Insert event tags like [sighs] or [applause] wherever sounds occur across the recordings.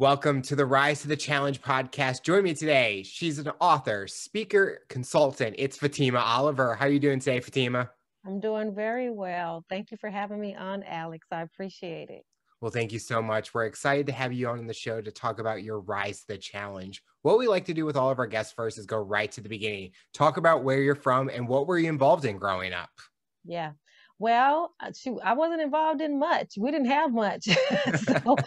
Welcome to the Rise to the Challenge podcast. Join me today. She's an author, speaker, consultant. It's Fatima Oliver. How are you doing today, Fatima? I'm doing very well. Thank you for having me on, Alex. I appreciate it. Well, thank you so much. We're excited to have you on the show to talk about your rise to the challenge. What we like to do with all of our guests first is go right to the beginning, talk about where you're from and what were you involved in growing up. Yeah. Well, uh, I wasn't involved in much. We didn't have much. [laughs] so,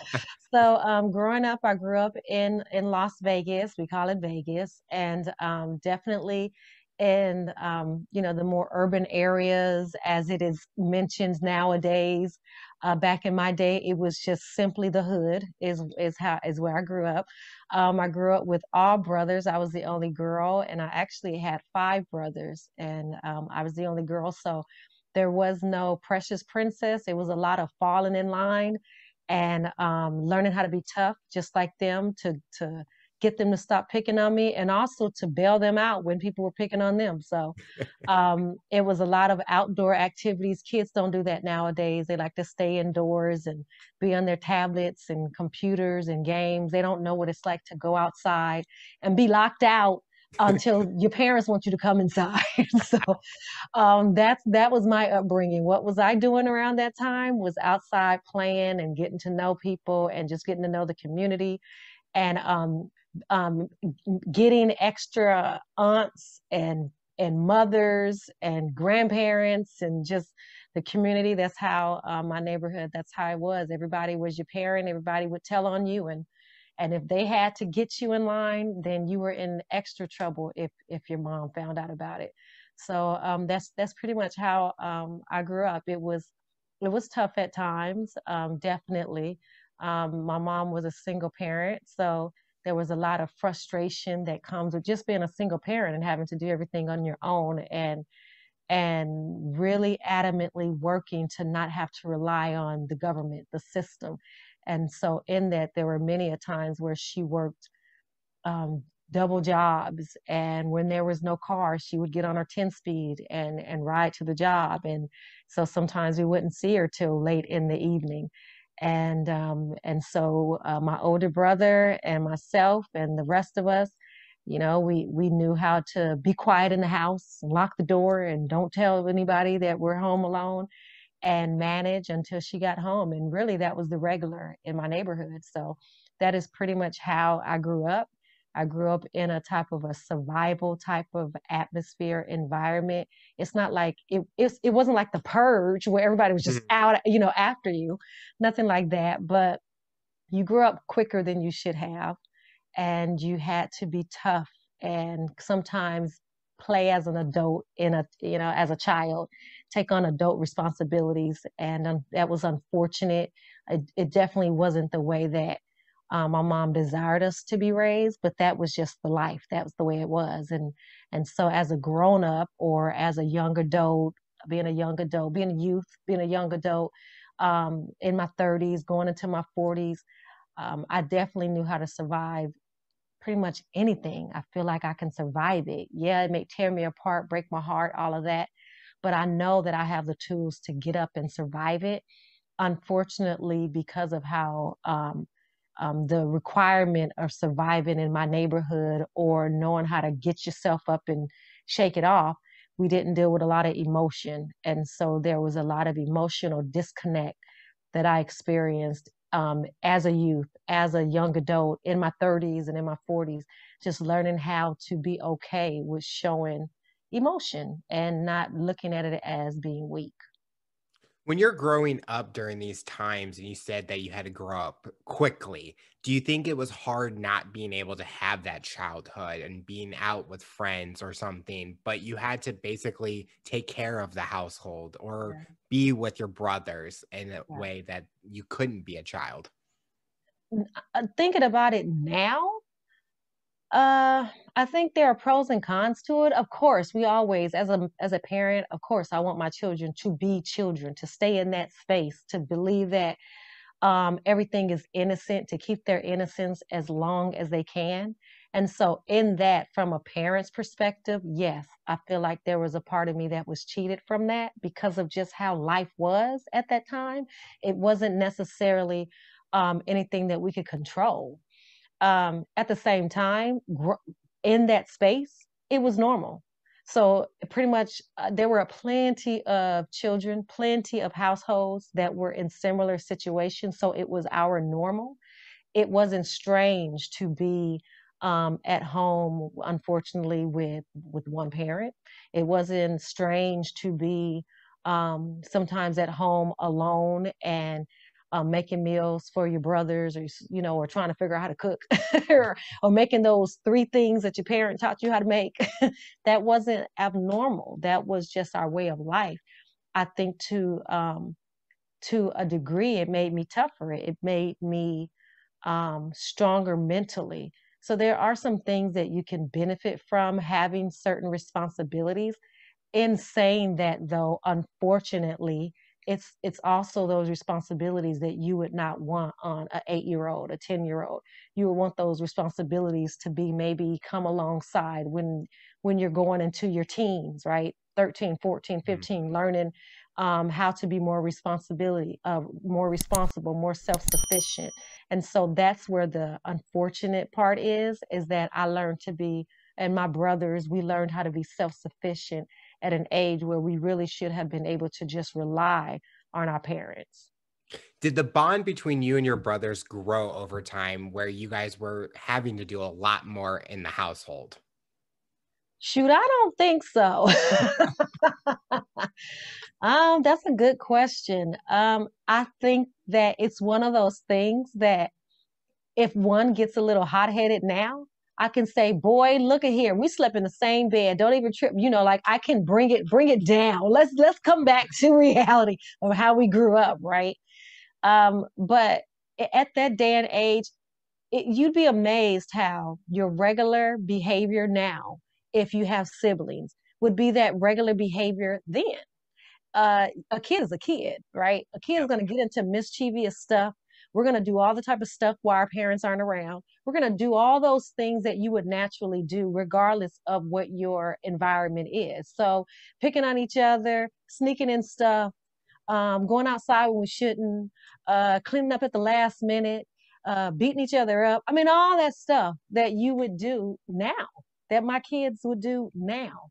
so um, growing up, I grew up in in Las Vegas. We call it Vegas, and um, definitely in um, you know the more urban areas, as it is mentioned nowadays. Uh, back in my day, it was just simply the hood is is how is where I grew up. Um, I grew up with all brothers. I was the only girl, and I actually had five brothers, and um, I was the only girl. So there was no precious princess. It was a lot of falling in line and um, learning how to be tough, just like them, to to get them to stop picking on me, and also to bail them out when people were picking on them. So [laughs] um, it was a lot of outdoor activities. Kids don't do that nowadays. They like to stay indoors and be on their tablets and computers and games. They don't know what it's like to go outside and be locked out until your parents want you to come inside. [laughs] so um, that's that was my upbringing. What was I doing around that time? Was outside playing and getting to know people and just getting to know the community, and um, um, getting extra aunts and and mothers and grandparents and just the community. That's how uh, my neighborhood. That's how it was. Everybody was your parent. Everybody would tell on you and and if they had to get you in line, then you were in extra trouble if if your mom found out about it. So um, that's that's pretty much how um, I grew up. It was it was tough at times, um, definitely. Um, my mom was a single parent, so there was a lot of frustration that comes with just being a single parent and having to do everything on your own and and really adamantly working to not have to rely on the government, the system. And so, in that, there were many a times where she worked um, double jobs, and when there was no car, she would get on her 10 speed and and ride to the job. And so sometimes we wouldn't see her till late in the evening. And um, and so uh, my older brother and myself and the rest of us, you know, we we knew how to be quiet in the house and lock the door and don't tell anybody that we're home alone and manage until she got home. And really, that was the regular in my neighborhood. So that is pretty much how I grew up. I grew up in a type of a survival type of atmosphere environment. It's not like it it's, it wasn't like the purge where everybody was just mm-hmm. out, you know, after you. Nothing like that, but you grew up quicker than you should have and you had to be tough and sometimes play as an adult in a you know as a child take on adult responsibilities and um, that was unfortunate it, it, definitely wasn't the way that um, my mom desired us to be raised but that was just the life that was the way it was and and so as a grown up or as a young adult being a young adult being a youth being a young adult um, in my 30s going into my 40s um, i definitely knew how to survive pretty much anything. I feel like I can survive it. Yeah, it may tear me apart, break my heart, all of that. But I know that I have the tools to get up and survive it. Unfortunately, because of how um, um, the requirement of surviving in my neighborhood or knowing how to get yourself up and shake it off, we didn't deal with a lot of emotion. And so there was a lot of emotional disconnect that I experienced um, as a youth, as a young adult, in my 30s and in my 40s, just learning how to be okay with showing emotion and not looking at it as being weak. When you're growing up during these times and you said that you had to grow up quickly, do you think it was hard not being able to have that childhood and being out with friends or something, but you had to basically take care of the household or yeah. be with your brothers in a yeah. way that you couldn't be a child? Uh, thinking about it now, uh, I think there are pros and cons to it. Of course, we always, as a as a parent, of course, I want my children to be children, to stay in that space, to believe that um, everything is innocent, to keep their innocence as long as they can. And so, in that, from a parent's perspective, yes, I feel like there was a part of me that was cheated from that because of just how life was at that time. It wasn't necessarily um, anything that we could control. Um, at the same time, in that space, it was normal. So pretty much, uh, there were a plenty of children, plenty of households that were in similar situations. So it was our normal. It wasn't strange to be um, at home, unfortunately, with with one parent. It wasn't strange to be um, sometimes at home alone and um, making meals for your brothers or you know or trying to figure out how to cook [laughs] or, or making those three things that your parent taught you how to make. [laughs] That wasn't abnormal. That was just our way of life. I think to um, to a degree it made me tougher. It made me um, stronger mentally. So there are some things that you can benefit from having certain responsibilities. In saying that though unfortunately it's it's also those responsibilities that you would not want on an eight year old a 10 year old you would want those responsibilities to be maybe come alongside when when you're going into your teens right? 13 14 15 mm-hmm. learning um, how to be more responsibility uh, more responsible more self-sufficient. And so that's where the unfortunate part is is that i learned to be and my brothers we learned how to be self-sufficient at an age where we really should have been able to just rely on our parents. Did the bond between you and your brothers grow over time where you guys were having to do a lot more in the household? Shoot, I don't think so. [laughs] um, that's a good question. Um, I think that it's one of those things that if one gets a little hot headed now, I can say, boy, look at here. We slept in the same bed. Don't even trip. You know, like I can bring it, bring it down. Let's let's come back [laughs] to reality of how we grew up, right? Um, but at that day and age, it, you'd be amazed how your regular behavior now, if you have siblings, would be that regular behavior then. Uh, a kid is a kid, right? A kid is going to get into mischievous stuff we're going to do all the type of stuff while our parents aren't around. We're going to do all those things that you would naturally do, regardless of what your environment is. So, picking on each other, sneaking in stuff, um, going outside when we shouldn't, uh, cleaning up at the last minute, uh, beating each other up. I mean, all that stuff that you would do now, that my kids would do now,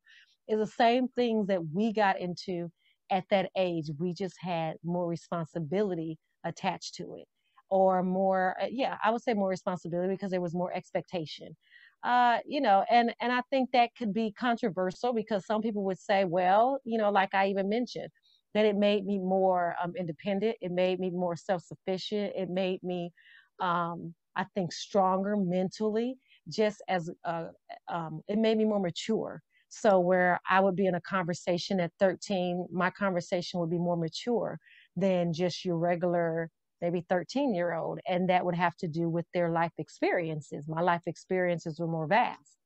is the same things that we got into at that age. We just had more responsibility attached to it or more uh, yeah i would say more responsibility because there was more expectation. Uh, you know and and i think that could be controversial because some people would say well you know like i even mentioned that it made me more um, independent it made me more self-sufficient it made me um, i think stronger mentally just as uh, um, it made me more mature. So where i would be in a conversation at 13 my conversation would be more mature than just your regular maybe 13 year old and that would have to do with their life experiences. My life experiences were more vast.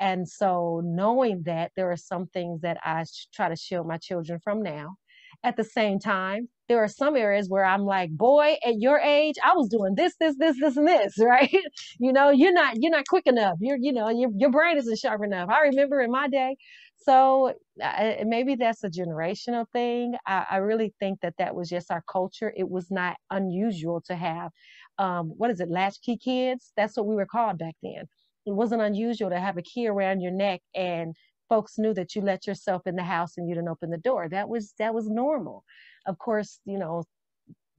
And so knowing that there are some things that i try to shield my children from now. At the same time there are some areas where i'm like boy at your age i was doing this this this this and this [laughs] right? You know you're not you're not quick enough. You're you know your, your brain isn't sharp enough. I remember in my day so uh, maybe that's a generational thing. I, I, really think that that was just our culture. It was not unusual to have, um, what is it, latchkey kids? That's what we were called back then. It wasn't unusual to have a key around your neck and folks knew that you let yourself in the house and you didn't open the door. That was that was normal. Of course, you know,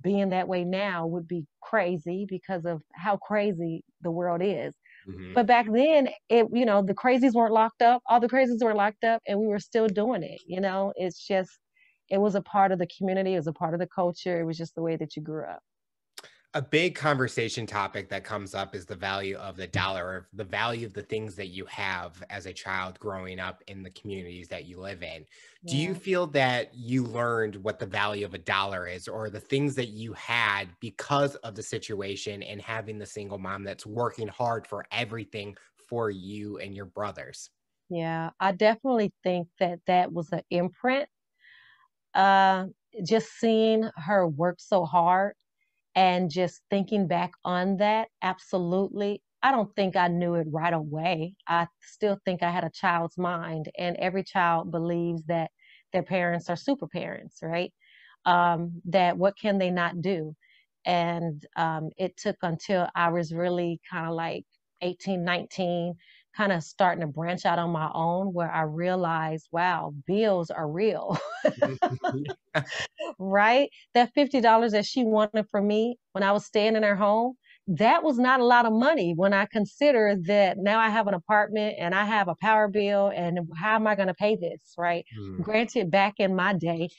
being that way now would be crazy because of how crazy the world is. Mm-hmm. But back then, it you know the crazies weren't locked up. All the crazies were locked up, and we were still doing it. You know, it's just it was a part of the community. It was a part of the culture. It was just the way that you grew up a big conversation topic that comes up is the value of the dollar, or the value of the things that you have as a child growing up in the communities that you live in. Yeah. Do you feel that you learned what the value of a dollar is or the things that you had because of the situation and having the single mom that's working hard for everything for you and your brothers? Yeah, I definitely think that that was an imprint. Uh, just seeing her work so hard and just thinking back on that, absolutely. I don't think I knew it right away. I still think I had a child's mind, and every child believes that their parents are super parents, right? Um, that what can they not do? And um, it took until I was really kind of like 18, 19, kind of starting to branch out on my own where I realized, wow, bills are real. [laughs] [laughs] right? That $50 that she wanted from me when I was staying in her home, that was not a lot of money when I consider that now I have an apartment and I have a power bill and how am I going to pay this, right? Mm. Granted, back in my day,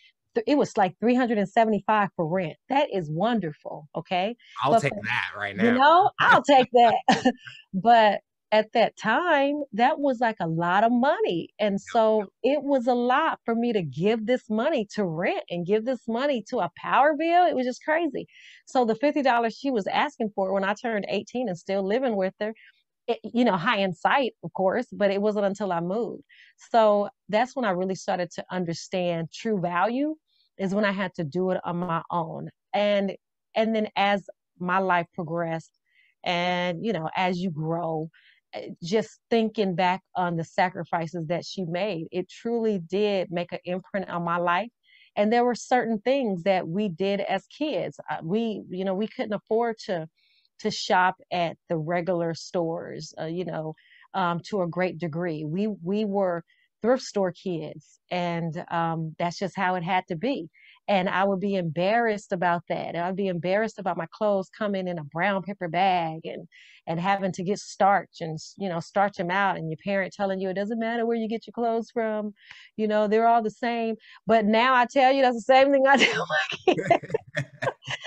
it was like 375 for rent. That is wonderful. Okay. I'll but take that right now. You know, I'll take that. [laughs] but at that time, that was like a lot of money. And so it was a lot for me to give this money to rent and give this money to a power bill. It was just crazy. So the $50 she was asking for when I turned 18 and still living with her, it, you know, high in sight, of course, but it wasn't until I moved. So that's when I really started to understand true value is when I had to do it on my own. And and then as my life progressed and you know, as you grow, just thinking back on the sacrifices that she made, it truly did make an imprint on my life. And there were certain things that we did as kids. Uh, we, you know, we couldn't afford to to shop at the regular stores, uh, you know, um, to a great degree. We we were thrift store kids, and um, that's just how it had to be. And I would be embarrassed about that. And I'd be embarrassed about my clothes coming in a brown paper bag and and having to get starch and you know starch them out, and your parent telling you it doesn't matter where you get your clothes from, you know they're all the same. But now I tell you that's the same thing I [laughs] tell my kids. that's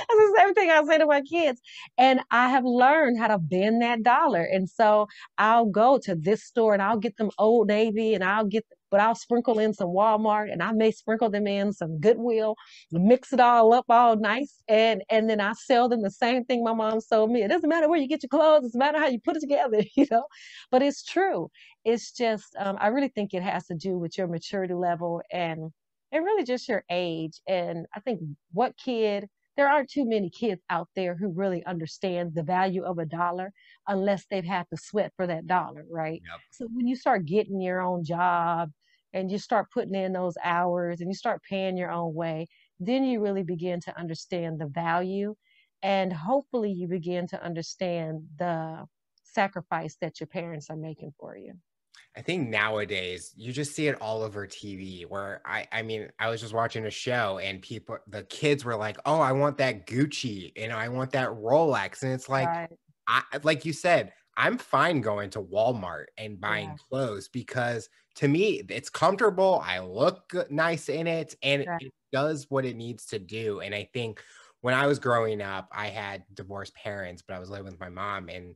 the same thing I say to my kids. And I have learned how to bend that dollar. And so I'll go to this store and I'll get them Old Navy and I'll get but I'll sprinkle in some Walmart and I may sprinkle them in some Goodwill, mix it all up all nice, and and then I sell them the same thing my mom sold me. It doesn't matter where you get your clothes; it doesn't matter how you put it together, [laughs] you know. But it's true. It's just um, I really think it has to do with your maturity level and and really just your age. And I think what kid there aren't too many kids out there who really understand the value of a dollar unless they've had to sweat for that dollar, right? Yep. So when you start getting your own job and you start putting in those hours and you start paying your own way, then you really begin to understand the value and hopefully you begin to understand the sacrifice that your parents are making for you. I think nowadays you just see it all over TV where I I mean I was just watching a show and people the kids were like, "Oh, I want that Gucci and I want that Rolex." And it's like right. I like you said, I'm fine going to Walmart and buying yeah. clothes because to me it's comfortable, I look nice in it and yeah. it does what it needs to do. And I think when I was growing up, I had divorced parents, but I was living with my mom and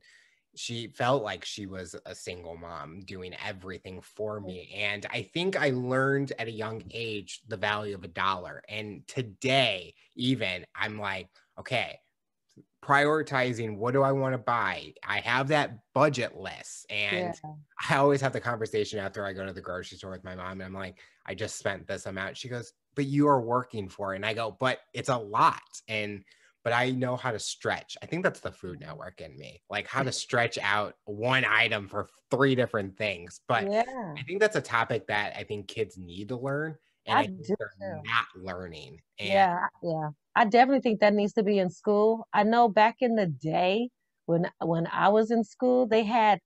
she felt like she was a single mom doing everything for mm. me. And I think I learned at a young age the value of a dollar. And today, even, I'm like, okay, prioritizing what do I want to buy? I have that budget list. And yeah. I always have the conversation after I go to the grocery store with my mom. And I'm like, I just spent this amount. She goes, but you are working for it. And I go, but it's a lot. And but I know how to stretch. I think that's the Food Network in me, like how to stretch out one item for three different things. But yeah. I think that's a topic that I think kids need to learn, and I, I think they're not learning. And yeah, yeah, I definitely think that needs to be in school. I know back in the day when when I was in school, they had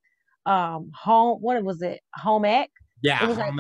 um home. What was it? Home ec yeah, it was like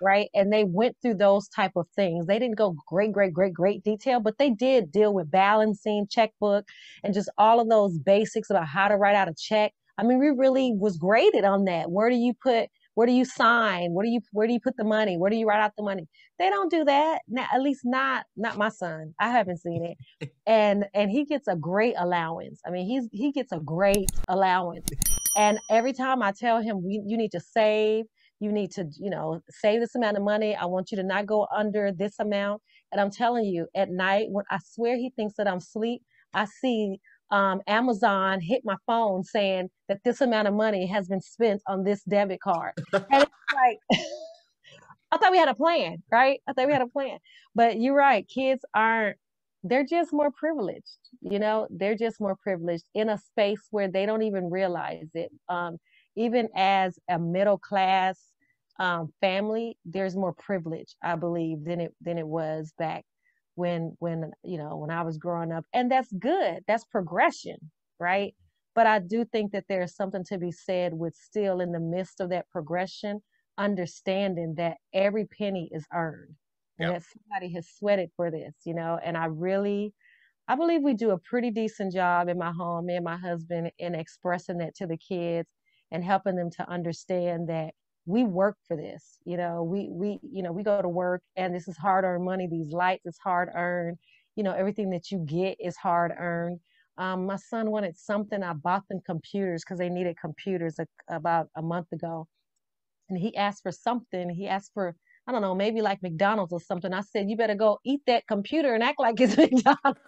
right? And they went through those type of things. They didn't go great, great, great, great detail, but they did deal with balancing, checkbook, and just all of those basics about how to write out a check. I mean, we really was graded on that. Where do you put? Where do you sign? Where do you where do you put the money? Where do you write out the money? They don't do that. Now, at least not not my son. I haven't seen it. [laughs] and and he gets a great allowance. I mean, he's he gets a great allowance. And every time I tell him we you need to save, you need to, you know, save this amount of money. I want you to not go under this amount. And I'm telling you, at night, when I swear he thinks that I'm asleep, I see um, Amazon hit my phone saying that this amount of money has been spent on this debit card. and it's [laughs] like, [laughs] I thought we had a plan, right? I thought we had a plan. But you're right, kids aren't, they're just more privileged. You know, they're just more privileged in a space where they don't even realize it. Um, even as a middle class um, family, there's more privilege, I believe, than it than it was back when when you know when I was growing up, and that's good. That's progression, right? But I do think that there's something to be said with still in the midst of that progression, understanding that every penny is earned and that somebody has sweated for this, you know. And I really, I believe we do a pretty decent job in my home, me and my husband, in expressing that to the kids and helping them to understand that we work for this. You know, we we you know we go to work and this is hard earned money. These lights is hard earned. You know, everything that you get is hard earned. Um, my son wanted something. I bought them computers because they needed computers a, about a month ago, and he asked for something. He asked for I don't know, maybe like McDonald's or something. I said, you better go eat that computer and act like it's [laughs] McDonald's.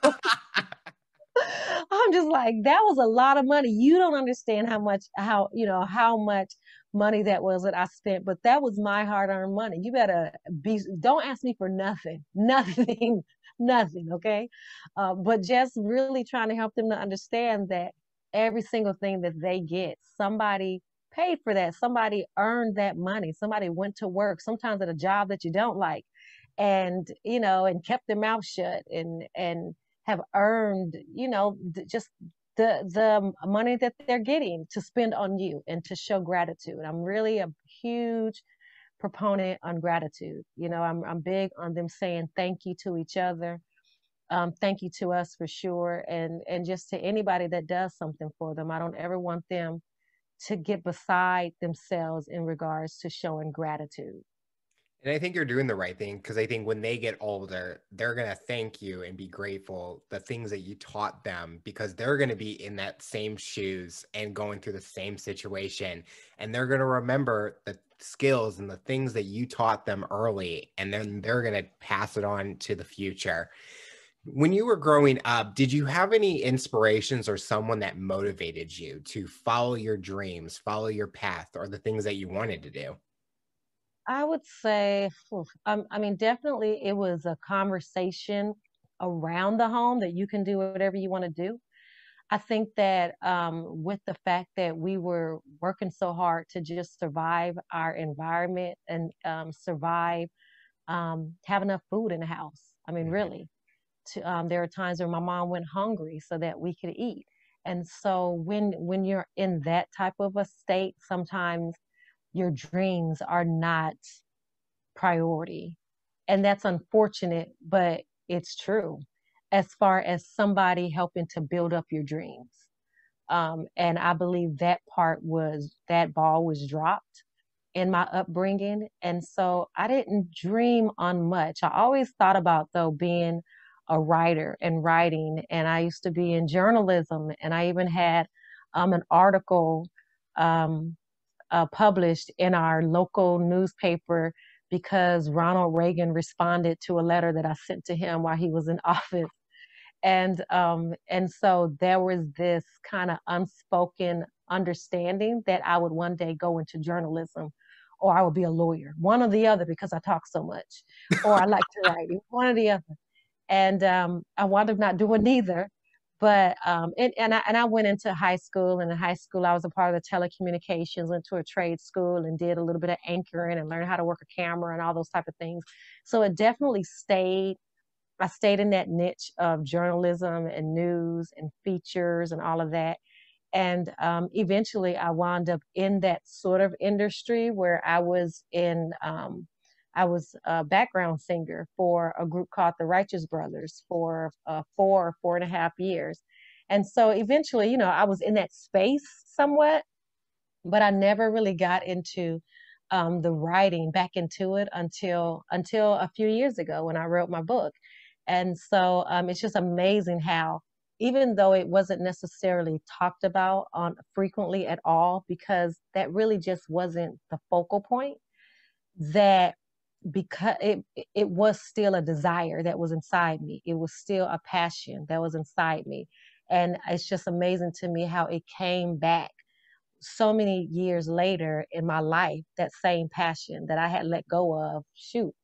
Just like, that was a lot of money. You don't understand how much, how, you know, how much money that was that I spent, but that was my hard earned money. You better be, don't ask me for nothing, [laughs] nothing, nothing. Okay. Uh, but just really trying to help them to understand that every single thing that they get, somebody paid for that. Somebody earned that money. Somebody went to work, sometimes at a job that you don't like, and you know, and kept their mouth shut and and have earned, you know, just the the money that they're getting to spend on you and to show gratitude. I'm really a huge proponent on gratitude. You know, I'm I'm big on them saying thank you to each other. Um, thank you to us for sure, and and just to anybody that does something for them. I don't ever want them to get beside themselves in regards to showing gratitude. And I think you're doing the right thing because I think when they get older, they're going to thank you and be grateful the things that you taught them because they're going to be in that same shoes and going through the same situation. And they're going to remember the skills and the things that you taught them early. And then they're going to pass it on to the future. When you were growing up, did you have any inspirations or someone that motivated you to follow your dreams, follow your path, or the things that you wanted to do? I would say, um, I mean, definitely it was a conversation around the home that you can do whatever you want to do. I think that um, with the fact that we were working so hard to just survive our environment and um, survive, um, have enough food in the house. I mean, mm-hmm. really, to, um, there are times where my mom went hungry so that we could eat. And so when when you're in that type of a state, sometimes your dreams are not priority. And that's unfortunate, but it's true as far as somebody helping to build up your dreams. Um, and I believe that part was that ball was dropped in my upbringing. And so I didn't dream on much. I always thought about, though, being a writer and writing, and I used to be in journalism, and I even had um, an article um, uh, published in our local newspaper because Ronald Reagan responded to a letter that I sent to him while he was in [laughs] office. And um, and so there was this kind of unspoken understanding that I would one day go into journalism or I would be a lawyer, one or the other because I talk so much, or I like to write, one or the other and um, I wound up not doing neither. But um, and and I, and I went into high school, and in high school I was a part of the telecommunications. Went to a trade school and did a little bit of anchoring and learned how to work a camera and all those type of things. So it definitely stayed. I stayed in that niche of journalism and news and features and all of that. And um, eventually, I wound up in that sort of industry where I was in um, I was a background singer for a group called the Righteous Brothers for uh, four, four and a half years. And so eventually, you know, I was in that space somewhat, but I never really got into um, the writing back into it until until a few years ago when I wrote my book. And so um, it's just amazing how, even though it wasn't necessarily talked about on frequently at all, because that really just wasn't the focal point, that because it it was still a desire that was inside me. It was still a passion that was inside me. And it's just amazing to me how it came back so many years later in my life that same passion that i had let go of. Shoot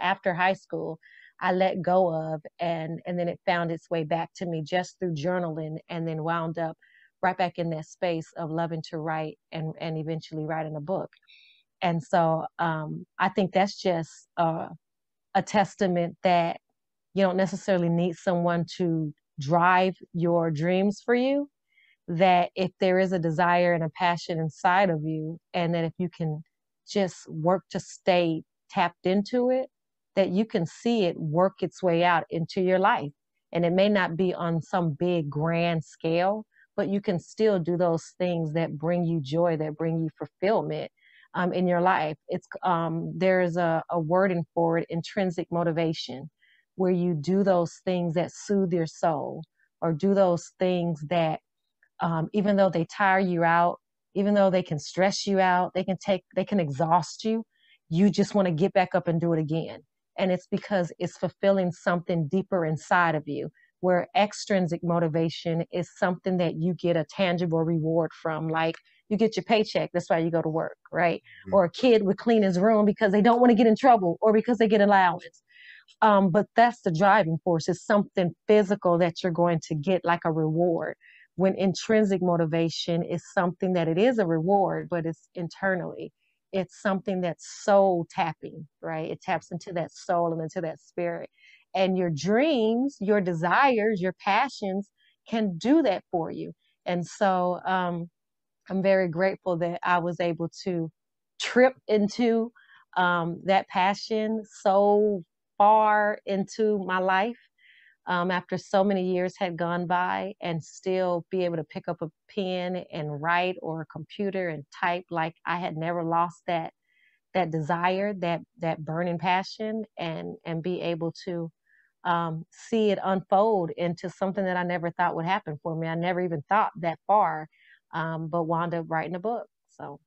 after high school i let go of and and then it found its way back to me just through journaling and then wound up right back in that space of loving to write and and eventually writing a book and so um, I think that's just uh, a testament that you don't necessarily need someone to drive your dreams for you that if there is a desire and a passion inside of you and that if you can just work to stay tapped into it that you can see it work its way out into your life. And it may not be on some big grand scale but you can still do those things that bring you joy that bring you fulfillment um, in your life. It's um, there's a, a wording for it intrinsic motivation where you do those things that soothe your soul or do those things that um, even though they tire you out even though they can stress you out they can take they can exhaust you you just want to get back up and do it again. And it's because it's fulfilling something deeper inside of you where extrinsic motivation is something that you get a tangible reward from like you get your paycheck that's why you go to work right mm-hmm. or a kid would clean his room because they don't want to get in trouble or because they get allowance um, but that's the driving force it's something physical that you're going to get like a reward when intrinsic motivation is something that it is a reward but it's internally it's something that's soul tapping, right? It taps into that soul and into that spirit. And your dreams, your desires, your passions can do that for you. And so um, I'm very grateful that I was able to trip into um, that passion so far into my life um, after so many years had gone by and still be able to pick up a pen and write or a computer and type like I had never lost that that desire that that burning passion and and be able to um, see it unfold into something that I never thought would happen for me. I never even thought that far, um, but wound up writing a book. So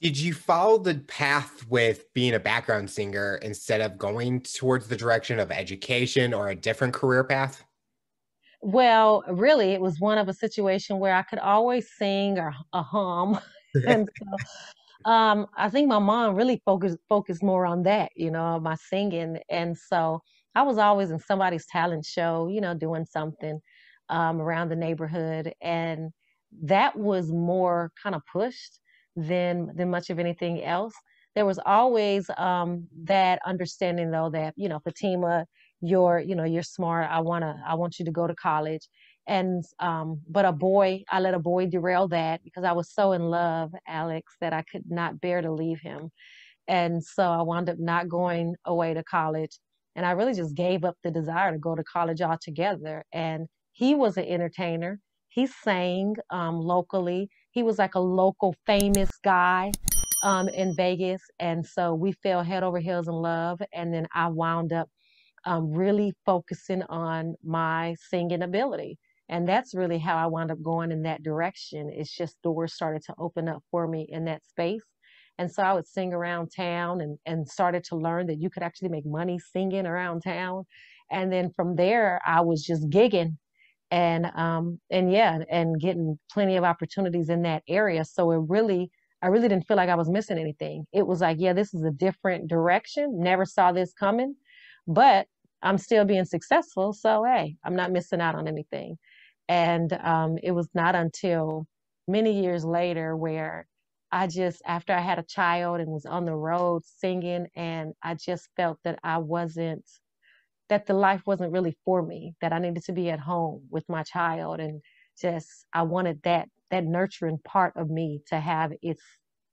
did you follow the path with being a background singer instead of going towards the direction of education or a different career path? Well, really, it was one of a situation where I could always sing or a hum. [laughs] and [laughs] so um, I think my mom really focused focused more on that, you know, my singing. And so I was always in somebody's talent show, you know, doing something um, around the neighborhood. And that was more kind of pushed than than much of anything else. There was always um, that understanding, though, that you know, Fatima, you're you know you're smart. I wanna I want you to go to college, and um, but a boy, I let a boy derail that because I was so in love, Alex, that I could not bear to leave him, and so I wound up not going away to college, and I really just gave up the desire to go to college altogether. And he was an entertainer. He sang um, locally he was like a local famous guy um, in Vegas. And so we fell head over heels in love. And then I wound up um, really focusing on my singing ability. And that's really how I wound up going in that direction. It's just doors started to open up for me in that space. And so I would sing around town and, and started to learn that you could actually make money singing around town. And then from there, I was just gigging and um and yeah and getting plenty of opportunities in that area. So it really i really didn't feel like i was missing anything. It was like yeah this is a different direction. Never saw this coming but i'm still being successful. So hey i'm not missing out on anything. And um it was not until many years later where I just, after I had a child and was on the road singing, and I just felt that I wasn't that the life wasn't really for me, that I needed to be at home with my child and just I wanted that that nurturing part of me to have its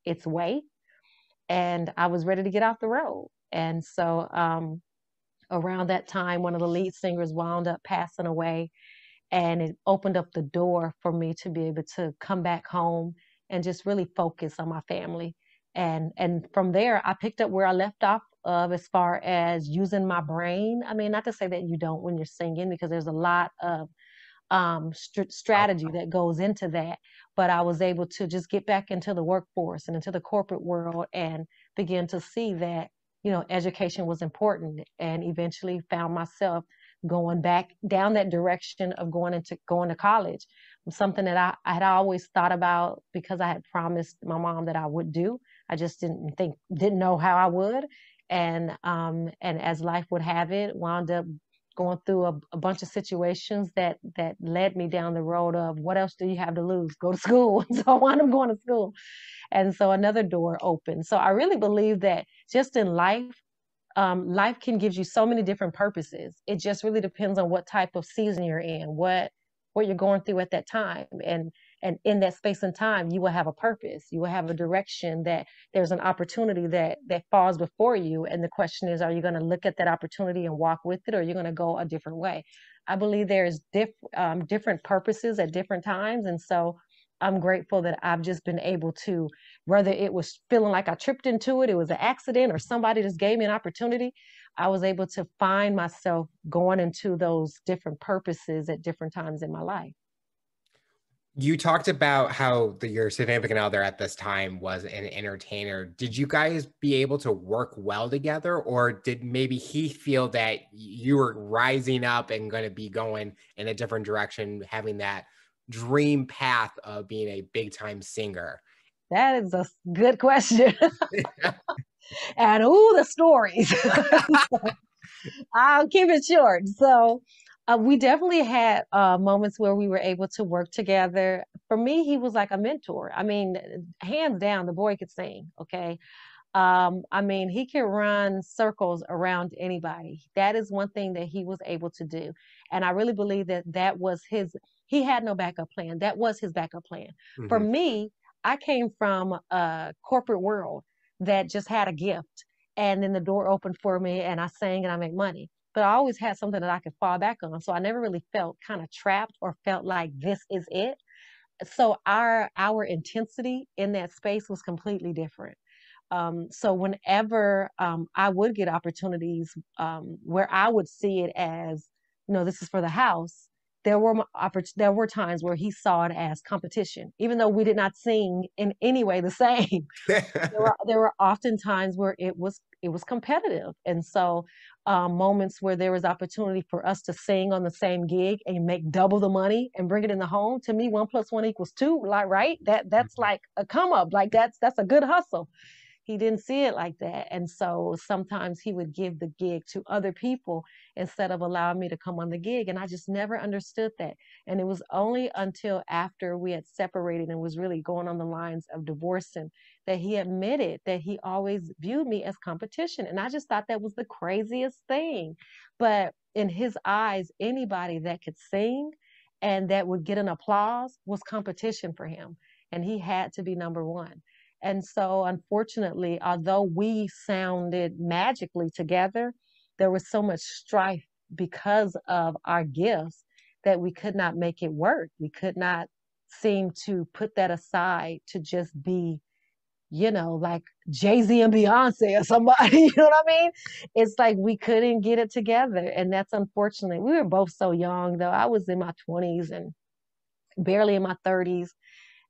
its way. And I was ready to get off the road. And so um, around that time, one of the lead singers wound up passing away. And it opened up the door for me to be able to come back home and just really focus on my family. And and from there, I picked up where I left off of as far as using my brain. I mean, not to say that you don't when you're singing, because there's a lot of um, st- strategy that goes into that. But I was able to just get back into the workforce and into the corporate world and begin to see that, you know, education was important and eventually found myself going back down that direction of going into going to college something that I, had always thought about because I had promised my mom that I would do. I just didn't think didn't know how I would and um, and as life would have it, wound up going through a, a, bunch of situations that that led me down the road of what else do you have to lose? Go to school. [laughs] so I wound up going to school, and so another door opened. So I really believe that just in life, um, life can give you so many different purposes. It just really depends on what type of season you're in, what what you're going through at that time, and and in that space and time, you will have a purpose. You will have a direction that there's an opportunity that that falls before you, and the question is, are you going to look at that opportunity and walk with it, or are you going to go a different way? I believe there's diff, um, different purposes at different times, and so I'm grateful that I've just been able to, whether it was feeling like I tripped into it, it was an accident, or somebody just gave me an opportunity, I was able to find myself going into those different purposes at different times in my life. You talked about how the, your significant other at this time was an entertainer. Did you guys be able to work well together, or did maybe he feel that you were rising up and going to be going in a different direction, having that dream path of being a big time singer? That is a good question. [laughs] [laughs] and ooh, the stories. [laughs] I'll keep it short. So, uh, we definitely had uh, moments where we were able to work together. For me, he was like a mentor. I mean, hands down, the boy could sing. Okay. Um, I mean, he can run circles around anybody. That is one thing that he was able to do. And I really believe that that was his he had no backup plan. That was his backup plan. Mm-hmm. For me, I came from a corporate world that just had a gift. And then the door opened for me and I sang and I make money. But I always had something that I could fall back on. So I never really felt kind of trapped or felt like this is it. So our our intensity in that space was completely different. Um, so whenever um, I would get opportunities um, where I would see it as, you know, this is for the house, there were there were times where he saw it as competition, even though we did not sing in any way the same. [laughs] there were there were often times where it was it was competitive, and so um, moments where there was opportunity for us to sing on the same gig and make double the money and bring it in the home. To me, one plus one equals two. Like right, that that's mm-hmm. like a come up. Like that's that's a good hustle he didn't see it like that. And so sometimes he would give the gig to other people instead of allowing me to come on the gig. And I just never understood that. And it was only until after we had separated and was really going on the lines of divorcing that he admitted that he always viewed me as competition. And I just thought that was the craziest thing. But in his eyes, anybody that could sing and that would get an applause was competition for him. And he had to be number one. And so, unfortunately, although we sounded magically together, there was so much strife because of our gifts that we could not make it work. We could not seem to put that aside to just be, you know, like Jay Z and Beyonce or somebody. [laughs] You know what I mean? It's like we couldn't get it together. And that's unfortunate. We were both so young, though. I was in my 20s and barely in my 30s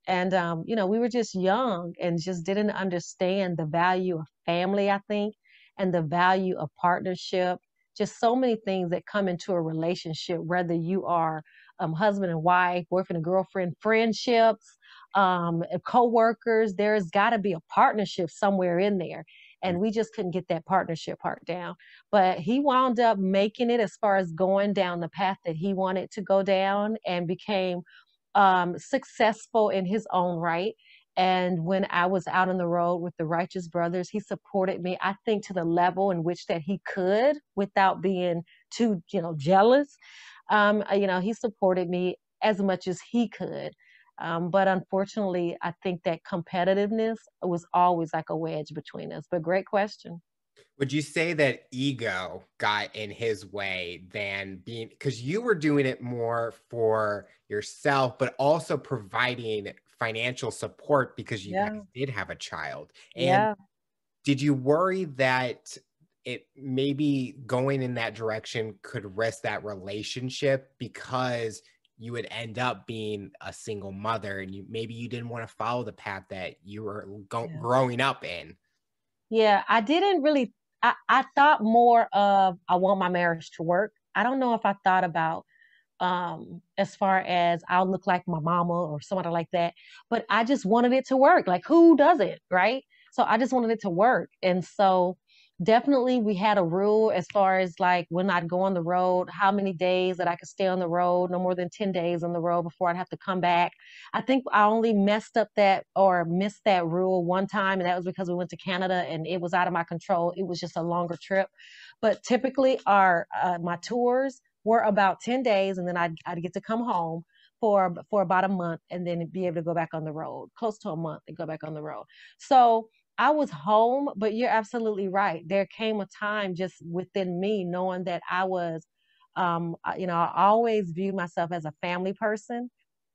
and um, you know we were just young and just didn't understand the value of family i think and the value of partnership. Just so many things that come into a relationship whether you are um, husband and wife boyfriend and girlfriend friendships um, co-workers there's got to be a partnership somewhere in there. And we just couldn't get that partnership part down. But he wound up making it as far as going down the path that he wanted to go down and became um, successful in his own right. And when I was out on the road with the Righteous Brothers, he supported me, I think, to the level in which that he could without being too, you know, jealous. Um, uh, you know, he supported me as much as he could. Um, but unfortunately, I think that competitiveness was always like a wedge between us. But great question. Would you say that ego got in his way than being because you were doing it more for yourself, but also providing financial support because you yeah. did have a child? And yeah. did you worry that it maybe going in that direction could risk that relationship because you would end up being a single mother and you maybe you didn't want to follow the path that you were go- yeah. growing up in? Yeah, I didn't really I, I thought more of I want my marriage to work. I don't know if I thought about um as far as I'll look like my mama or somebody like that, but I just wanted it to work. Like who does it, right? So I just wanted it to work. And so definitely we had a rule as far as like when I'd go on the road, how many days that I could stay on the road, no more than 10 days on the road before I'd have to come back. I think I only messed up that or missed that rule one time, and that was because we went to Canada and it was out of my control. It was just a longer trip. But typically our uh, my tours were about 10 days and then I'd, I'd get to come home for for about a month and then be able to go back on the road, close to a month and go back on the road. So I was home, but you're absolutely right. There came a time just within me knowing that I was, um, you know, I always viewed myself as a family person.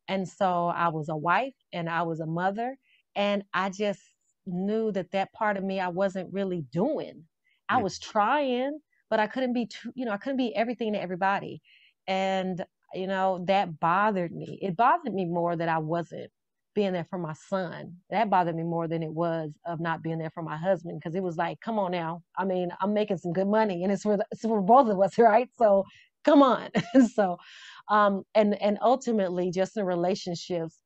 And so I was a wife and I was a mother. And I just knew that that part of me I wasn't really doing. I was trying, but I couldn't be, too, you know, I couldn't be everything to everybody. And, you know, that bothered me. It bothered me more that I wasn't being there for my son. That bothered me more than it was of not being there for my husband because it was like, come on now. I mean, I'm making some good money and it's for the, it's for both of us, [laughs] right? So come on. [laughs] so um and and ultimately just in relationships,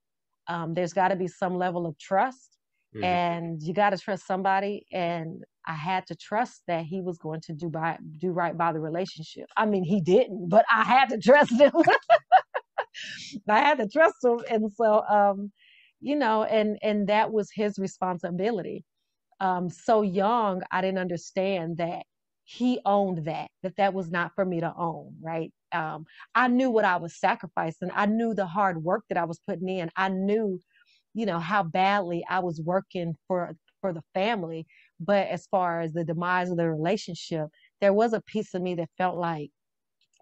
um, there's got to be some level of trust Mhm. and you got to trust somebody and I had to trust that he was going to do by do right by the relationship. I mean, he didn't, but I had to trust him. [laughs] I had to trust him, and so um, you know, and and that was his responsibility. Um, so young, I didn't understand that he owned that, that that was not for me to own, right? Um, I knew what I was sacrificing. I knew the hard work that I was putting in. I knew, you know, how badly I was working for for the family. But as far as the demise of the relationship, there was a piece of me that felt like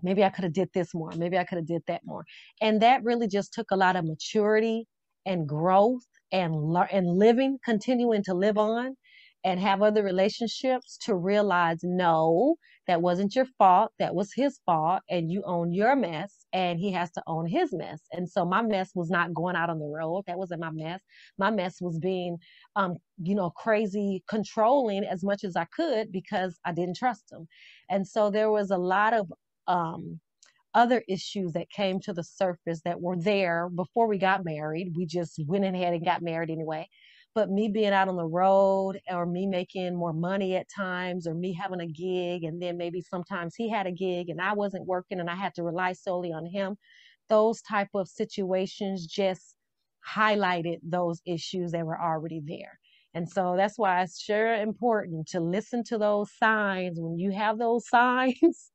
maybe I could have did this more, maybe I could have did that more. And that really just took a lot of maturity and growth and and living, continuing to live on and have other relationships to realize no, that wasn't your fault, that was his fault and you own your mess and he has to own his mess. And so my mess was not going out on the road, that wasn't my mess. My mess was being um you know crazy controlling as much as I could because I didn't trust him. And so there was a lot of um, other issues that came to the surface that were there before we got married. We just went ahead and got married anyway. But me being out on the road or me making more money at times or me having a gig and then maybe sometimes he had a gig and I wasn't working and I had to rely solely on him, those type of situations just highlighted those issues that were already there. And so that's why it's sure important to listen to those signs when you have those [laughs] signs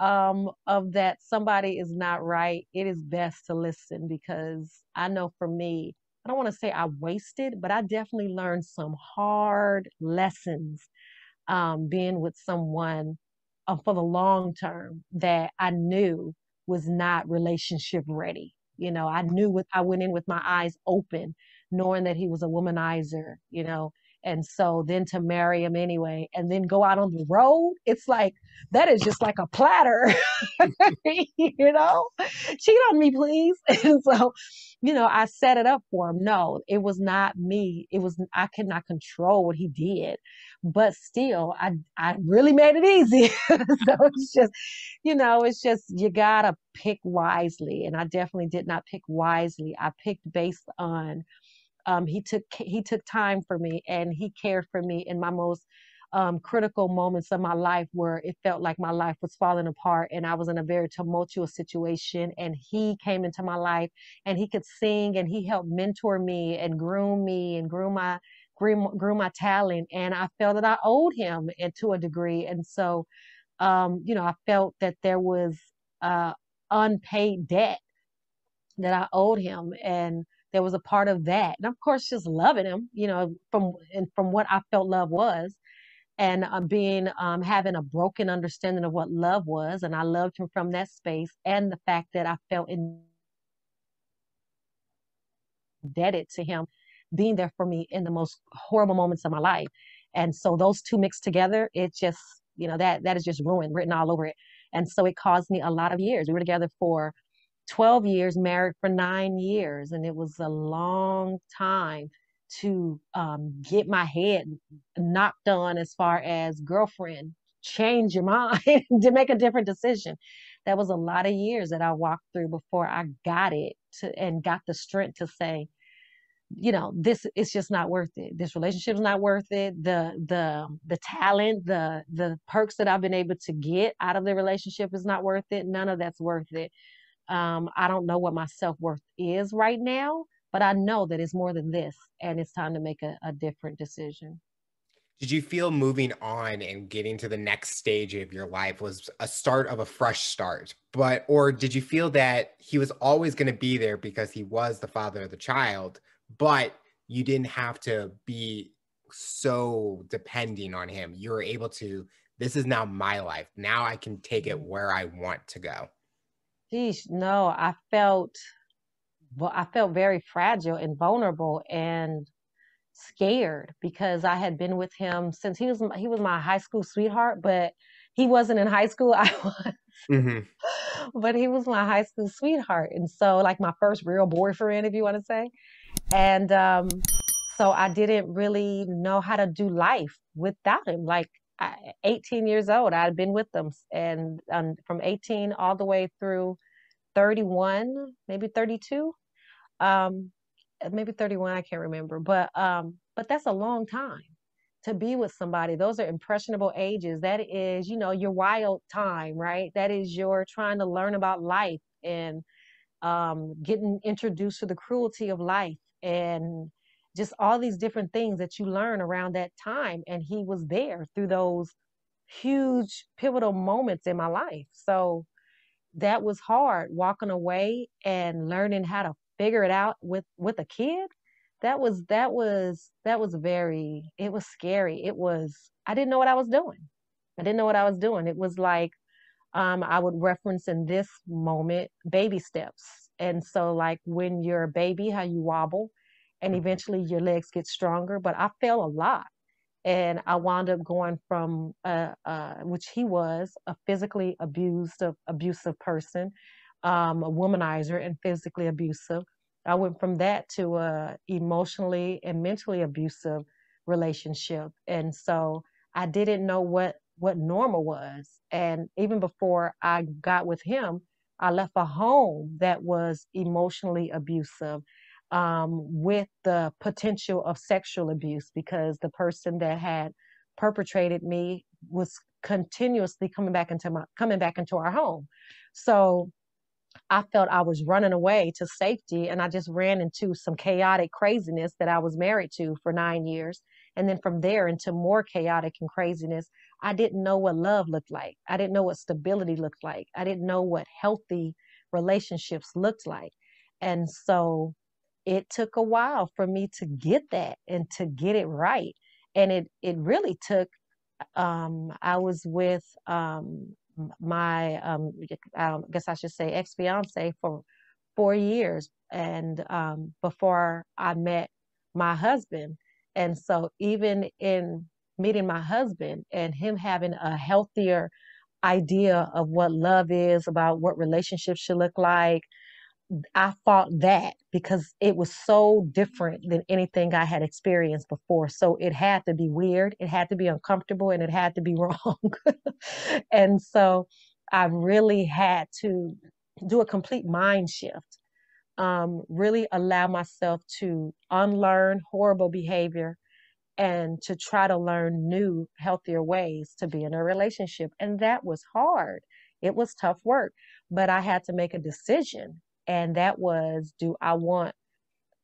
um, of that somebody is not right, it is best to listen because I know for me, I don't want to say I wasted, but I definitely learned some hard lessons um, being with someone uh, for the long term that I knew was not relationship ready. You know, I knew what I went in with my eyes open, knowing that he was a womanizer, you know. And so then to marry him anyway and then go out on the road, it's like that is just like a platter, [laughs] [laughs] you know? Cheat on me, please. [laughs] And so, you know, I set it up for him. No, it was not me. It was I could not control what he did but still i i really made it easy so it's just you know it's just you gotta pick wisely and i definitely did not pick wisely i picked based on um he took he took time for me and he cared for me in my most um, critical moments of my life where it felt like my life was falling apart and I was in a very tumultuous situation. And he came into my life and he could sing and he helped mentor me and groom me and groom my grew, grew my talent and I felt that I owed him and to a degree. And so, um, you know, I felt that there was uh, unpaid debt that I owed him, and there was a part of that, and of course, just loving him, you know, from and from what I felt love was, and uh, being um, having a broken understanding of what love was, and I loved him from that space, and the fact that I felt indebted to him being there for me in the most horrible moments of my life. And so those two mixed together, it just, you know, that that is just ruin written all over it. And so it caused me a lot of years. We were together for 12 years, married for nine years, and it was a long time to um, get my head knocked on as far as girlfriend, change your [laughs] mind to make a different decision. That was a lot of years that I walked through before I got it to and got the strength to say, you know this it's just not worth it. This relationship's not worth it. The the the talent the the perks that i've been able to get out of the relationship is not worth it. None of that's worth it um i don't know what my self-worth is right now but i know that it's more than this and it's time to make a, a different decision did you feel moving on and getting to the next stage of your life was a start of a fresh start but or did you feel that he was always going to be there because he was the father of the child but you didn't have to be so depending on him. You were able to, this is now my life. Now I can take it mm-hmm. where I want to go. Geez, no, I felt, well, I felt very fragile and vulnerable and scared because I had been with him since he was he was my high school sweetheart, but he wasn't in high school. [laughs] I was, mm-hmm. but he was my high school sweetheart, and so like my first real boyfriend, if you want to say. And um, so I didn't really know how to do life without him. Like I, 18 years old, I'd been with them, and um, from 18 all the way through 31, maybe 32, um, maybe 31. I can't remember, but um, but that's a long time to be with somebody. Those are impressionable ages. That is, you know, your wild time, right? That is your trying to learn about life and um, getting introduced to the cruelty of life and just all these different things that you learn around that time. And he was there through those huge pivotal moments in my life. So that was hard walking away and learning how to figure it out with with a kid that was that was that was very it was scary it was i didn't know what i was doing i didn't know what i was doing it was like um, i would reference in this moment baby steps and so, like when you're a baby, how you wobble and mm-hmm. eventually your legs get stronger. But I fell a lot. And I wound up going from, uh, uh, which he was, a physically abused, abusive person, um, a womanizer and physically abusive. I went from that to a emotionally and mentally abusive relationship. And so I didn't know what what normal was. And even before I got with him, I left a home that was emotionally abusive um, with the potential of sexual abuse because the person that had perpetrated me was continuously coming back into my coming back into our home. So I felt I was running away to safety and I just ran into some chaotic craziness that I was married to for 9 years. And then from there into more chaotic and craziness i didn't know what love looked like. I didn't know what stability looked like. I didn't know what healthy relationships looked like. And so it took a while for me to get that and to get it right and it it really took um, i was with um, my um, i guess i should say ex-fiance for four years and um, before i met my husband and so, even in meeting my husband and him having a healthier idea of what love is, about what relationships should look like, I fought that because it was so different than anything I had experienced before. So it had to be weird, it had to be uncomfortable, and it had to be [laughs] wrong. and so I really had to do a complete mind shift um, really allow myself to unlearn horrible behavior and to try to learn new, healthier ways to be in a relationship. And that was hard. It was tough work, but I had to make a decision. And that was do I want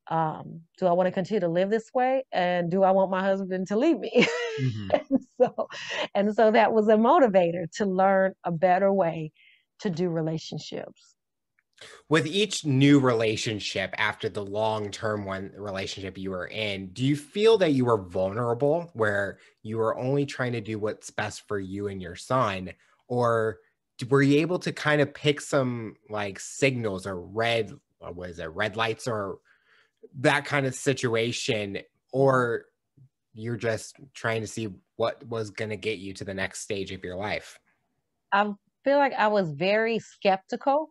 um, do I want to continue to live this way? And do I want my husband to leave me? Mm-hmm. [laughs] and so and so that was a motivator to learn a better way to do relationships with each new relationship after the long-term one relationship you were in do you feel that you were vulnerable where you were only trying to do what's best for you and your son or were you able to kind of pick some like signals or red what is it red lights or that kind of situation or you're just trying to see what was going to get you to the next stage of your life i feel like i was very skeptical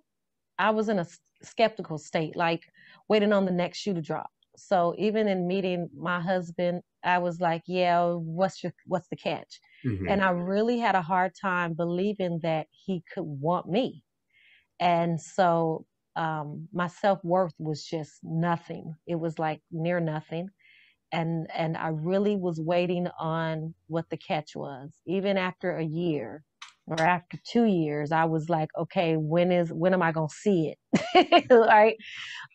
I was in a skeptical state, like waiting on the next shoe to drop. So even in meeting my husband, I was like, "Yeah, what's your what's the catch?" Mm-hmm. And I really had a hard time believing that he could want me. And so um, my self worth was just nothing. It was like near nothing. And, and I really was waiting on what the catch was. Even after a year or after two years, I was like, okay, when is, when am I going to see it? [laughs] right.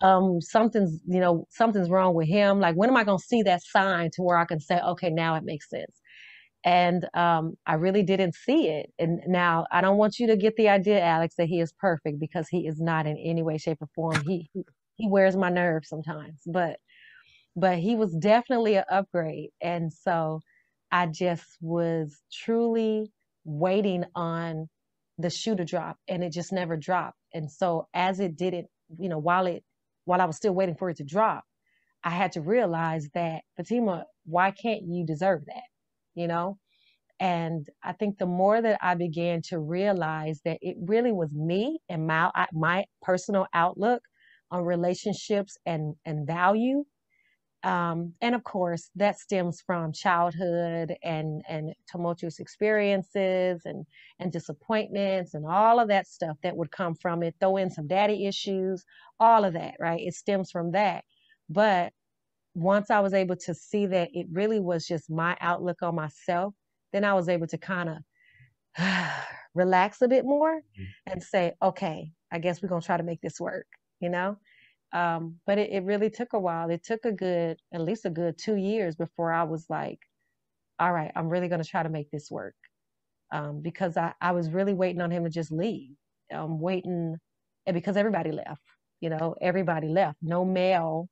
Um, something's, you know, something's wrong with him. Like, when am I going to see that sign to where I can say, okay, now it makes sense and um, I really didn't see it. And now I don't want you to get the idea, Alex, that he is perfect because he is not in any way, shape, or form. He he wears my nerves sometimes, but but he was definitely an upgrade, and so I just was truly waiting on the shoe to drop, and it just never dropped. And so as it didn't, you know, while it while I was still waiting for it to drop, I had to realize that Fatima, why can't you deserve that? You know? And I think the more that I began to realize that it really was me and my my personal outlook on relationships and and value, um, and of course that stems from childhood and and tumultuous experiences and and disappointments and all of that stuff that would come from it. Throw in some daddy issues, all of that, right? It stems from that. But once I was able to see that it really was just my outlook on myself, then I was able to kind of [sighs] relax a bit more mm-hmm. and say, okay, I guess we're going to try to make this work, you know? Um, but it, it really took a while. It took a good, at least a good two years before I was like, all right, I'm really going to try to make this work. Um, because I, I was really waiting on him to just leave. I'm waiting, and because everybody left, you know, everybody left. No male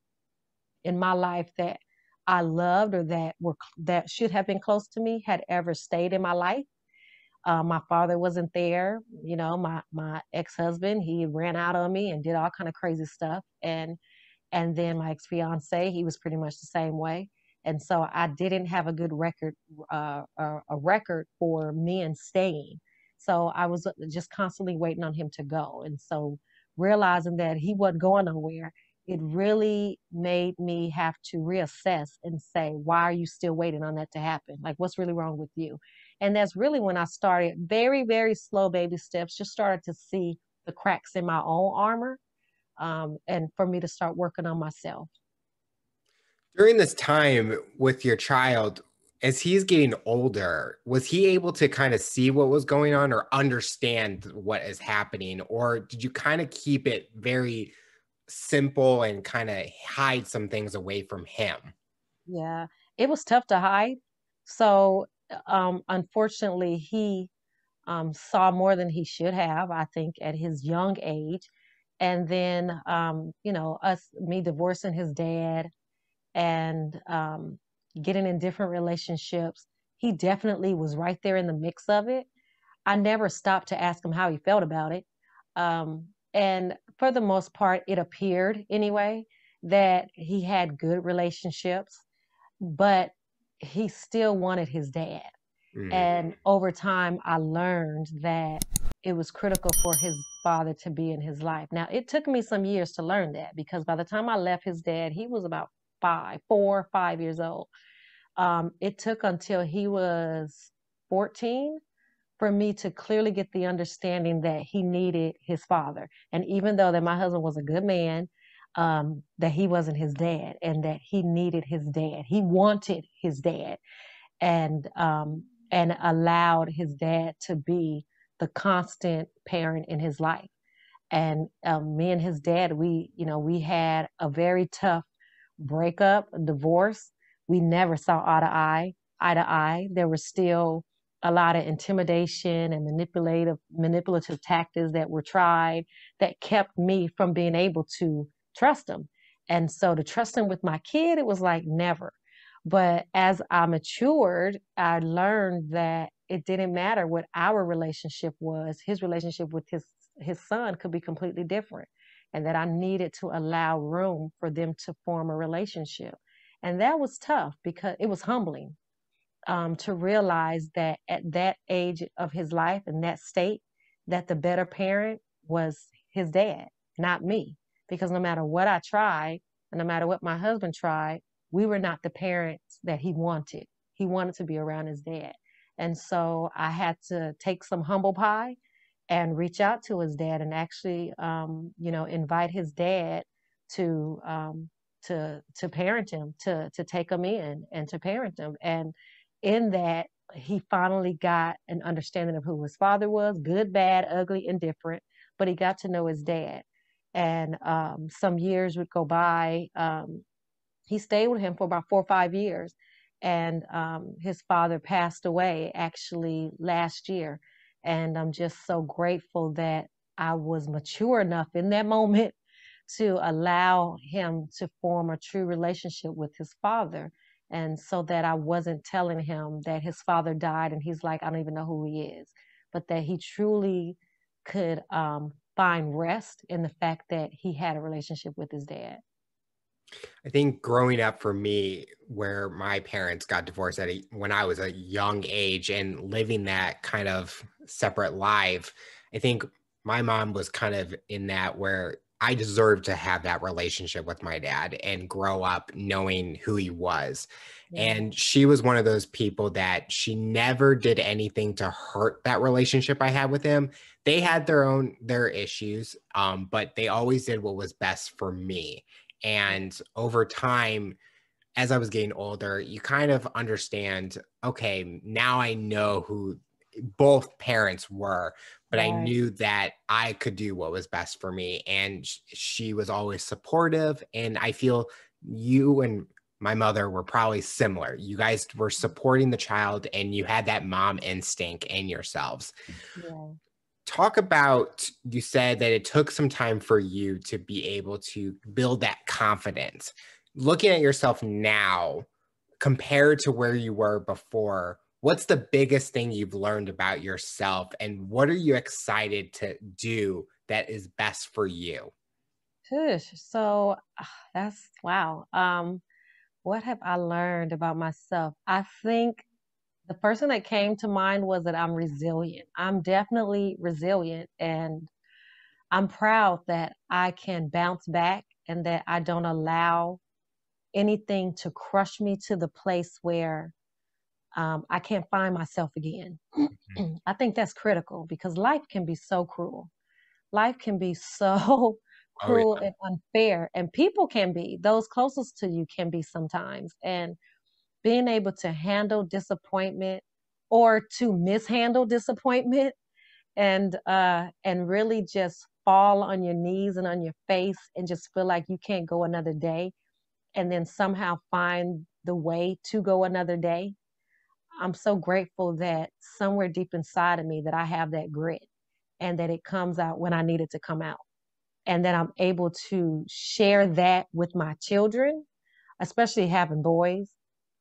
in my life that I loved or that were that should have been close to me had ever stayed in my life. Uh, my father wasn't there. You know, my my ex husband he ran out on me and did all kind of crazy stuff. And and then my ex fiance he was pretty much the same way. And so I didn't have a good record uh, a, a record for men staying. So I was just constantly waiting on him to go. And so realizing that he wasn't going nowhere it really made me have to reassess and say, why are you still waiting on that to happen? Like, what's really wrong with you? And that's really when I started very, very slow baby steps, just started to see the cracks in my own armor um, and for me to start working on myself. During this time with your child, as he's getting older, was he able to kind of see what was going on or understand what is happening? Or did you kind of keep it very simple and kind of hide some things away from him. Yeah, it was tough to hide. So, um, unfortunately, he um, saw more than he should have, I think, at his young age. And then, um, you know, us, me divorcing his dad and um, getting in different relationships, he definitely was right there in the mix of it. I never stopped to ask him how he felt about it. Um, and for the most part, it appeared anyway that he had good relationships, but he still wanted his dad. Mm. And over time, I learned that it was critical for his father to be in his life. Now, it took me some years to learn that because by the time I left his dad, he was about five, four, five years old. Um, it took until he was 14 for me to clearly get the understanding that he needed his father. And even though that my husband was a good man, um, that he wasn't his dad and that he needed his dad. He wanted his dad and um, and allowed his dad to be the constant parent in his life. And um, me and his dad, we, you know, we had a very tough breakup, divorce. We never saw eye to eye, eye to eye. There were still a lot of intimidation and manipulative manipulative tactics that were tried that kept me from being able to trust him. And so to trust him with my kid, it was like never. But as I matured, I learned that it didn't matter what our relationship was. His relationship with his his son could be completely different. And that I needed to allow room for them to form a relationship. And that was tough because it was humbling um, to realize that at that age of his life and that state, that the better parent was his dad, not me. Because no matter what I tried, and no matter what my husband tried, we were not the parents that he wanted. He wanted to be around his dad. And so I had to take some humble pie and reach out to his dad and actually, um, you know, invite his dad to um, to to parent him, to to take him in and to parent him. And in that, he finally got an understanding of who his father was, good, bad, ugly, indifferent. But he got to know his dad. And um, some years would go by. Um, he stayed with him for about four or five years. And um, his father passed away actually last year. And I'm just so grateful that I was mature enough in that [laughs] moment to allow him to form a true relationship with his father. And so that I wasn't telling him that his father died and he's like, I don't even know who he is, but that he truly could um, find rest in the fact that he had a relationship with his dad. I think growing up for me, where my parents got divorced at a, when I was a young age and living that kind of separate life, I think my mom was kind of in that where I deserve to have that relationship with my dad and grow up knowing who he was. Yeah. And she was one of those people that she never did anything to hurt that relationship I had with him. They had their own their issues, um, but they always did what was best for me. And over time, as I was getting older, you kind of understand, okay, now I know who both parents were, but I knew that I could do what was best for me. And she was always supportive. And I feel you and my mother were probably similar. You guys were supporting the child and you had that mom instinct in yourselves. Yeah. Talk about, you said that it took some time for you to be able to build that confidence. Looking at yourself now compared to where you were before, what's the biggest thing you've learned about yourself and what are you excited to do that is best for you? So that's wow um what have i learned about myself? I think the thing that came to mind was that i'm resilient. I'm definitely resilient and i'm proud that i can bounce back and that i don't allow anything to crush me to the place where um, I can't find myself again. [clears throat] Mm-hmm. I think that's critical because life can be so cruel. Life can be [laughs] so cruel oh, yeah. and unfair, and people can be, those closest to you can be sometimes. And being able to handle disappointment or to mishandle disappointment and uh and really just fall on your knees and on your face and just feel like you can't go another day and then somehow find the way to go another day I'm so grateful that somewhere deep inside of me that I have that grit and that it comes out when I need it to come out. And that I'm able to share that with my children, especially having boys,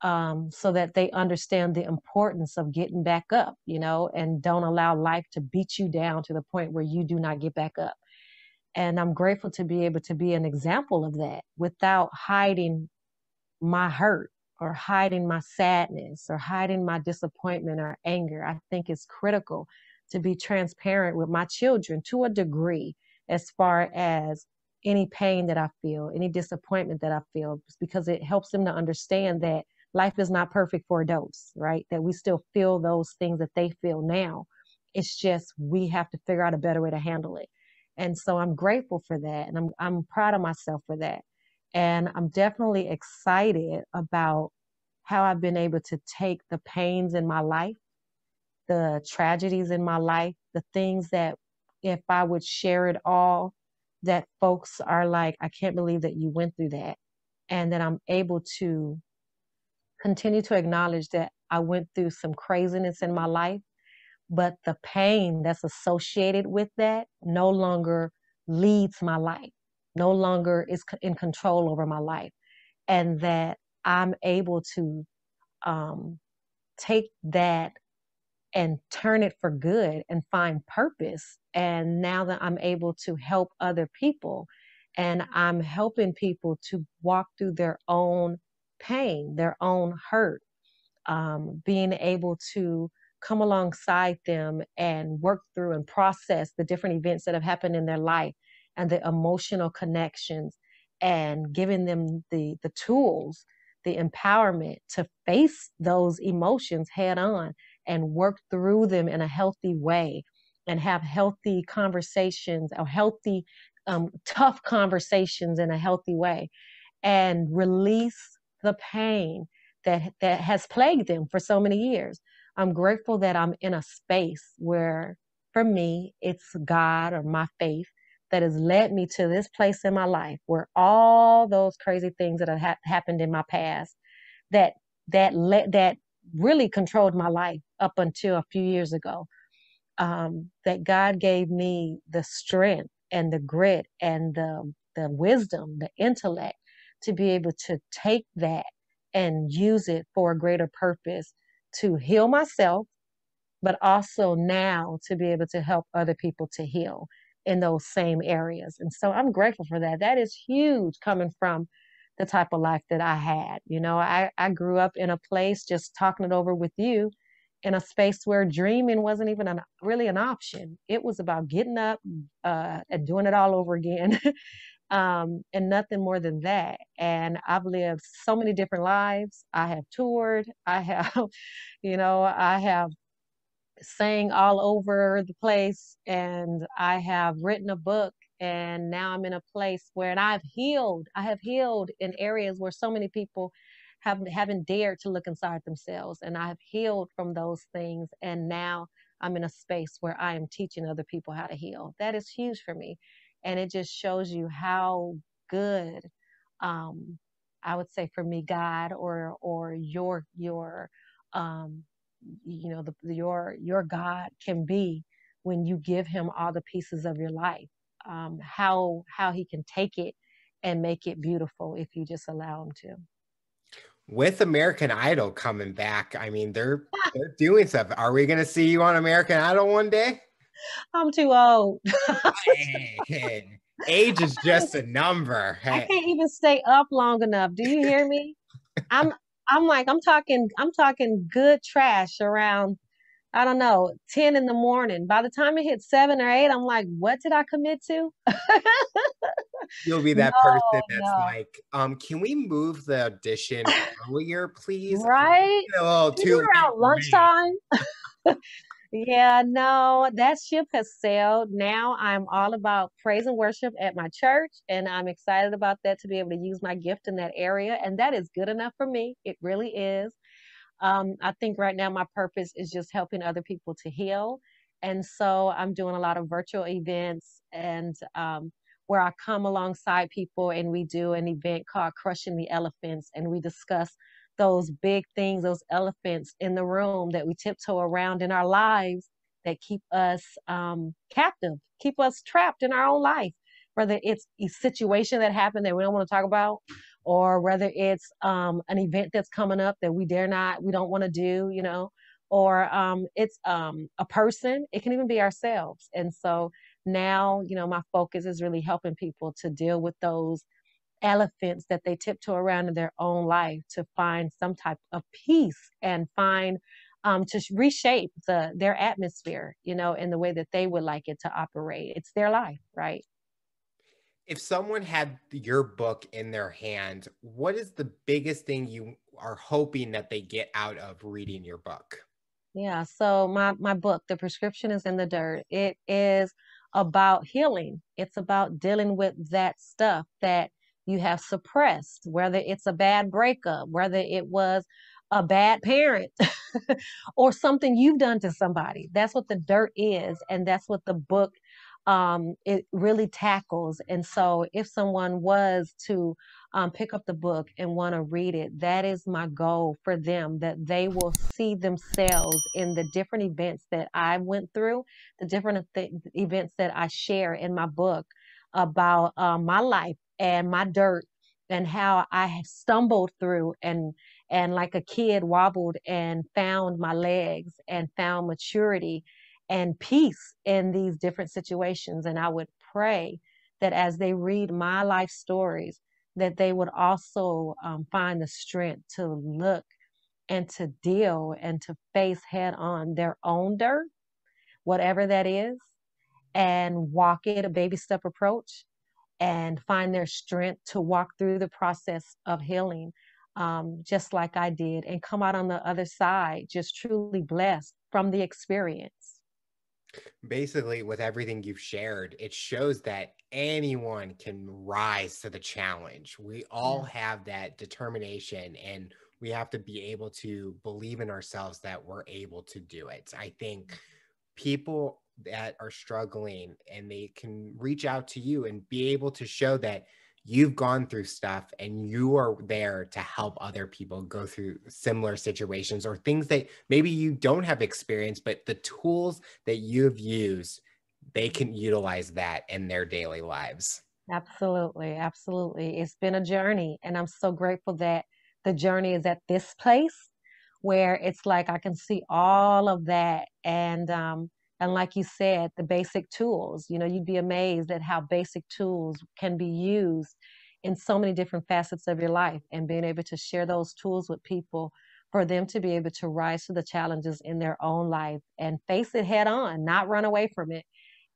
um, so that they understand the importance of getting back up, you know, and don't allow life to beat you down to the point where you do not get back up. And I'm grateful to be able to be an example of that without hiding my hurt or hiding my sadness or hiding my disappointment or anger. I think it's critical to be transparent with my children to a degree as far as any pain that I feel, any disappointment that I feel, because it helps them to understand that life is not perfect for adults, right? That we still feel those things that they feel now. It's just we have to figure out a better way to handle it. And so I'm grateful for that. And I'm, I'm proud of myself for that. And I'm definitely excited about how I've been able to take the pains in my life, the tragedies in my life, the things that if I would share it all, that folks are like, I can't believe that you went through that. And that I'm able to continue to acknowledge that I went through some craziness in my life, but the pain that's associated with that no longer leads my life no longer is in control over my life and that i'm able to um, take that and turn it for good and find purpose. And now that i'm able to help other people and i'm helping people to walk through their own pain their own hurt um, being able to come alongside them and work through and process the different events that have happened in their life and the emotional connections and giving them the the tools the empowerment to face those emotions head on and work through them in a healthy way and have healthy conversations or healthy, um, tough conversations in a healthy way and release the pain that that has plagued them for so many years. I'm grateful that I'm in a space where for me it's God or my faith that has led me to this place in my life where all those crazy things that have ha- happened in my past that that let that really controlled my life up until a few years ago um, that God gave me the strength and the grit and the the wisdom, the intellect to be able to take that and use it for a greater purpose to heal myself, but also now to be able to help other people to heal in those same areas. And so I'm grateful for that. That is huge coming from the type of life that I had. You know, I, I grew up in a place just talking it over with you in a space where dreaming wasn't even an, really an option. It was about getting up uh, and doing it all over again [laughs] um, and nothing more than that. And I've lived so many different lives. I have toured. I have, [laughs] you know, I have sang all over the place, and I have written a book. And now I'm in a place where, and I've healed. I have healed in areas where so many people haven't haven't dared to look inside themselves, and I've healed from those things. And now I'm in a space where I am teaching other people how to heal. That is huge for me and it just shows you how good um, I would say for me God or or your your um, you know the, your your God can be when you give him all the pieces of your life um, how how he can take it and make it beautiful if you just allow him to with American Idol coming back, I mean they're [laughs] they're doing stuff. Are we going to see you on American Idol one day? I'm too old. [laughs] hey, hey. Age is just a number. Hey. I can't even stay up long enough. Do you hear me? [laughs] I'm I'm like I'm talking I'm talking good trash around I don't know, 10 in the morning. By the time it hits seven or eight, I'm like, what did I commit to? [laughs] You'll be that no, person that's no. like, um, can we move the audition [laughs] earlier, please? Right? Little too around lunchtime. [laughs] Yeah, no, that ship has sailed. Now I'm all about praise and worship at my church, and I'm excited about that to be able to use my gift in that area. And that is good enough for me. It really is. Um, I think right now my purpose is just helping other people to heal. And so I'm doing a lot of virtual events and um, where I come alongside people and we do an event called Crushing the Elephants and we discuss those big things, those elephants in the room that we tiptoe around in our lives that keep us um, captive, keep us trapped in our own life, whether it's a situation that happened that we don't want to talk about, or whether it's um, an event that's coming up that we dare not, we don't want to do, you know, or um, it's um, a person, it can even be ourselves. And so now, you know, my focus is really helping people to deal with those elephants that they tiptoe around in their own life to find some type of peace and find um, to reshape the their atmosphere, you know, in the way that they would like it to operate. It's their life, right? If someone had your book in their hand, what is the biggest thing you are hoping that they get out of reading your book? Yeah, so my my book, The Prescription is in the Dirt. It is about healing. It's about dealing with that stuff that you have suppressed, whether it's a bad breakup, whether it was a bad parent [laughs] or something you've done to somebody. That's what the dirt is. And that's what the book um, it really tackles. And so if someone was to um, pick up the book and want to read it, that is my goal for them, that they will see themselves in the different events that I went through, the different events that I share in my book about uh, my life and my dirt and how I stumbled through and and like a kid wobbled and found my legs and found maturity and peace in these different situations. And I would pray that as they read my life stories that they would also um, find the strength to look and to deal and to face head on their own dirt whatever that is and walk it a baby step approach and find their strength to walk through the process of healing, um, just like I did, and come out on the other side just truly blessed from the experience. Basically, with everything you've shared, it shows that anyone can rise to the challenge. We all have that determination and we have to be able to believe in ourselves that we're able to do it. I think people that are struggling and they can reach out to you and be able to show that you've gone through stuff and you are there to help other people go through similar situations or things that maybe you don't have experience but the tools that you've used they can utilize that in their daily lives Absolutely, absolutely. It's been a journey, and I'm so grateful that the journey is at this place where it's like I can see all of that and um and like you said, the basic tools. You know, you'd be amazed at how basic tools can be used in so many different facets of your life and being able to share those tools with people for them to be able to rise to the challenges in their own life and face it head on, not run away from it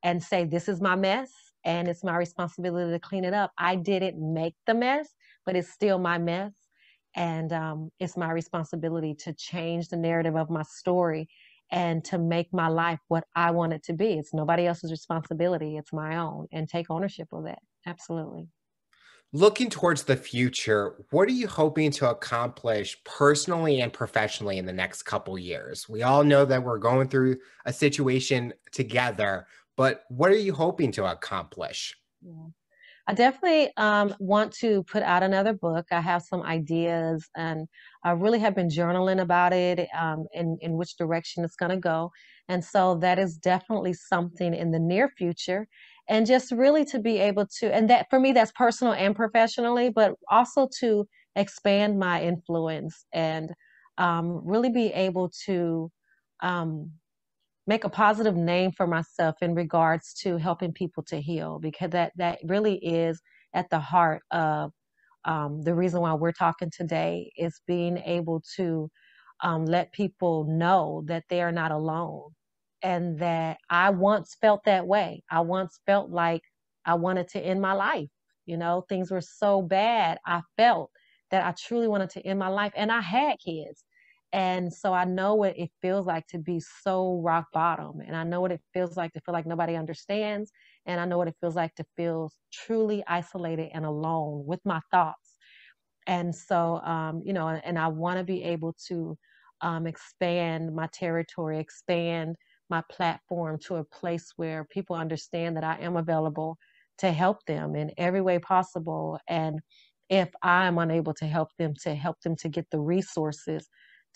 and say, This is my mess and it's my responsibility to clean it up. I didn't make the mess, but it's still my mess. And um, it's my responsibility to change the narrative of my story and to make my life what I want it to be. It's nobody else's responsibility, it's my own, and take ownership of that. Absolutely. looking towards the future what are you hoping to accomplish personally and professionally in the next couple years we all know that we're going through a situation together but what are you hoping to accomplish Yeah. I definitely um, want to put out another book. I have some ideas, and I really have been journaling about it, um, in in which direction it's going to go. And so that is definitely something in the near future. And just really to be able to, and that for me, that's personal and professionally, but also to expand my influence and um, really be able to. Um, make a positive name for myself in regards to helping people to heal because that that really is at the heart of um, the reason why we're talking today is being able to um, let people know that they are not alone and that I once felt that way. I once felt like I wanted to end my life. You know, things were so bad. I felt that I truly wanted to end my life, and I had kids. And so I know what it feels like to be so rock bottom. And I know what it feels like to feel like nobody understands. And I know what it feels like to feel truly isolated and alone with my thoughts. And so, um, you know, and I want to be able to um, expand my territory, expand my platform to a place where people understand that I am available to help them in every way possible. And if I'm unable to help them, to help them to get the resources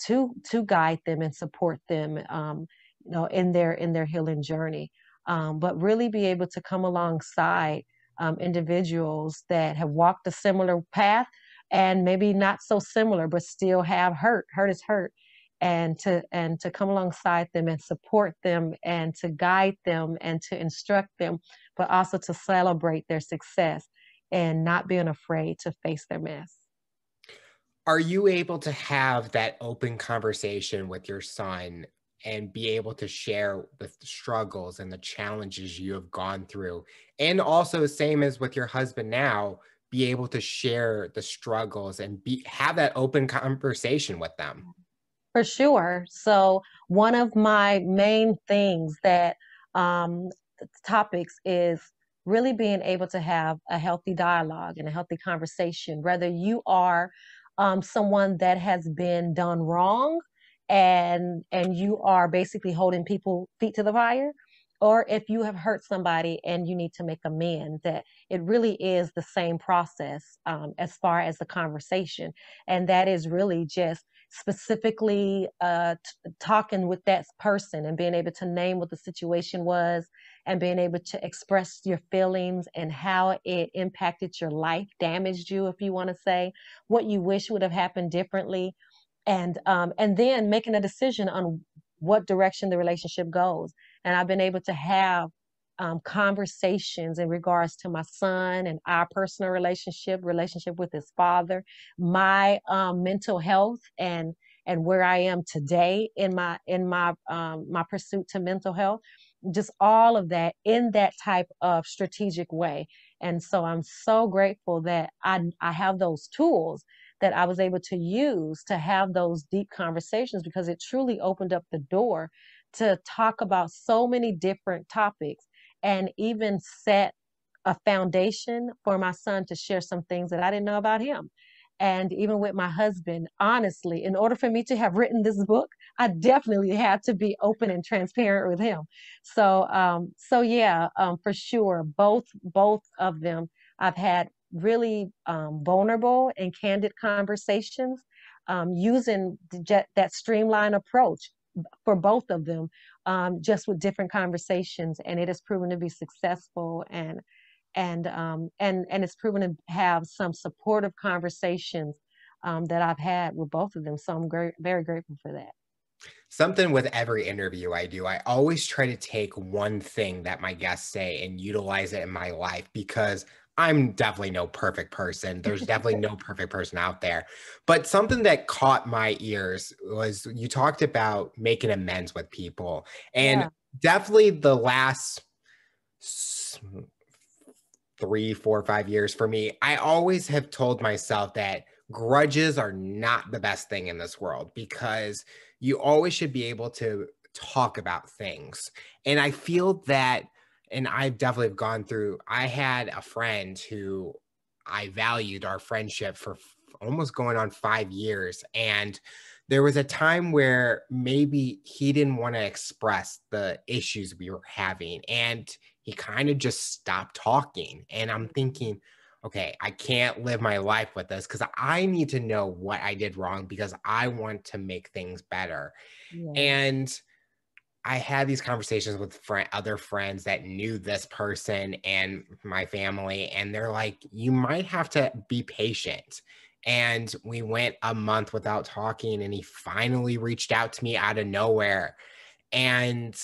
to to guide them and support them, um, you know, in their in their healing journey. Um, but really be able to come alongside um, individuals that have walked a similar path and maybe not so similar, but still have hurt. Hurt is hurt. And to and to come alongside them and support them and to guide them and to instruct them, but also to celebrate their success and not being afraid to face their mess. Are you able to have that open conversation with your son and be able to share the struggles and the challenges you have gone through and also same as with your husband now be able to share the struggles and be have that open conversation with them For sure. So one of my main things that um, topics is really being able to have a healthy dialogue and a healthy conversation. Whether you are um, someone that has been done wrong and and you are basically holding people feet to the fire, or if you have hurt somebody and you need to make amends, that it really is the same process um, as far as the conversation, and that is really just specifically uh, t- talking with that person and being able to name what the situation was and being able to express your feelings and how it impacted your life, damaged you, if you want to say, what you wish would have happened differently, and um, and then making a decision on what direction the relationship goes. And I've been able to have um, conversations in regards to my son and our personal relationship, relationship with his father, my um, mental health, and and where I am today in my in my um, my pursuit to mental health, just all of that in that type of strategic way. And so I'm so grateful that I I have those tools that I was able to use to have those deep conversations because it truly opened up the door to talk about so many different topics and even set a foundation for my son to share some things that I didn't know about him. And even with my husband, honestly, in order for me to have written this book, I definitely had to be open and transparent with him. So, um, so yeah, um, for sure, both both of them, I've had really um, vulnerable and candid conversations um, using that streamlined approach for both of them, um, just with different conversations, and it has proven to be successful and and um, and and it's proven to have some supportive conversations um, that I've had with both of them. So I'm very very grateful for that. Something with every interview I do, I always try to take one thing that my guests say and utilize it in my life because I'm definitely no perfect person. There's [laughs] definitely no perfect person out there. But something that caught my ears was you talked about making amends with people. And yeah. definitely the last three, four, five years for me, I always have told myself that grudges are not the best thing in this world because you always should be able to talk about things. And I feel that, and I definitely have gone through, I had a friend who I valued our friendship for almost going on five years. And there was a time where maybe he didn't want to express the issues we were having. And he kind of just stopped talking. And I'm thinking, okay, I can't live my life with this because I need to know what I did wrong because I want to make things better. Yeah. And I had these conversations with friend, other friends that knew this person and my family, and they're like, you might have to be patient. And we went a month without talking, and he finally reached out to me out of nowhere. And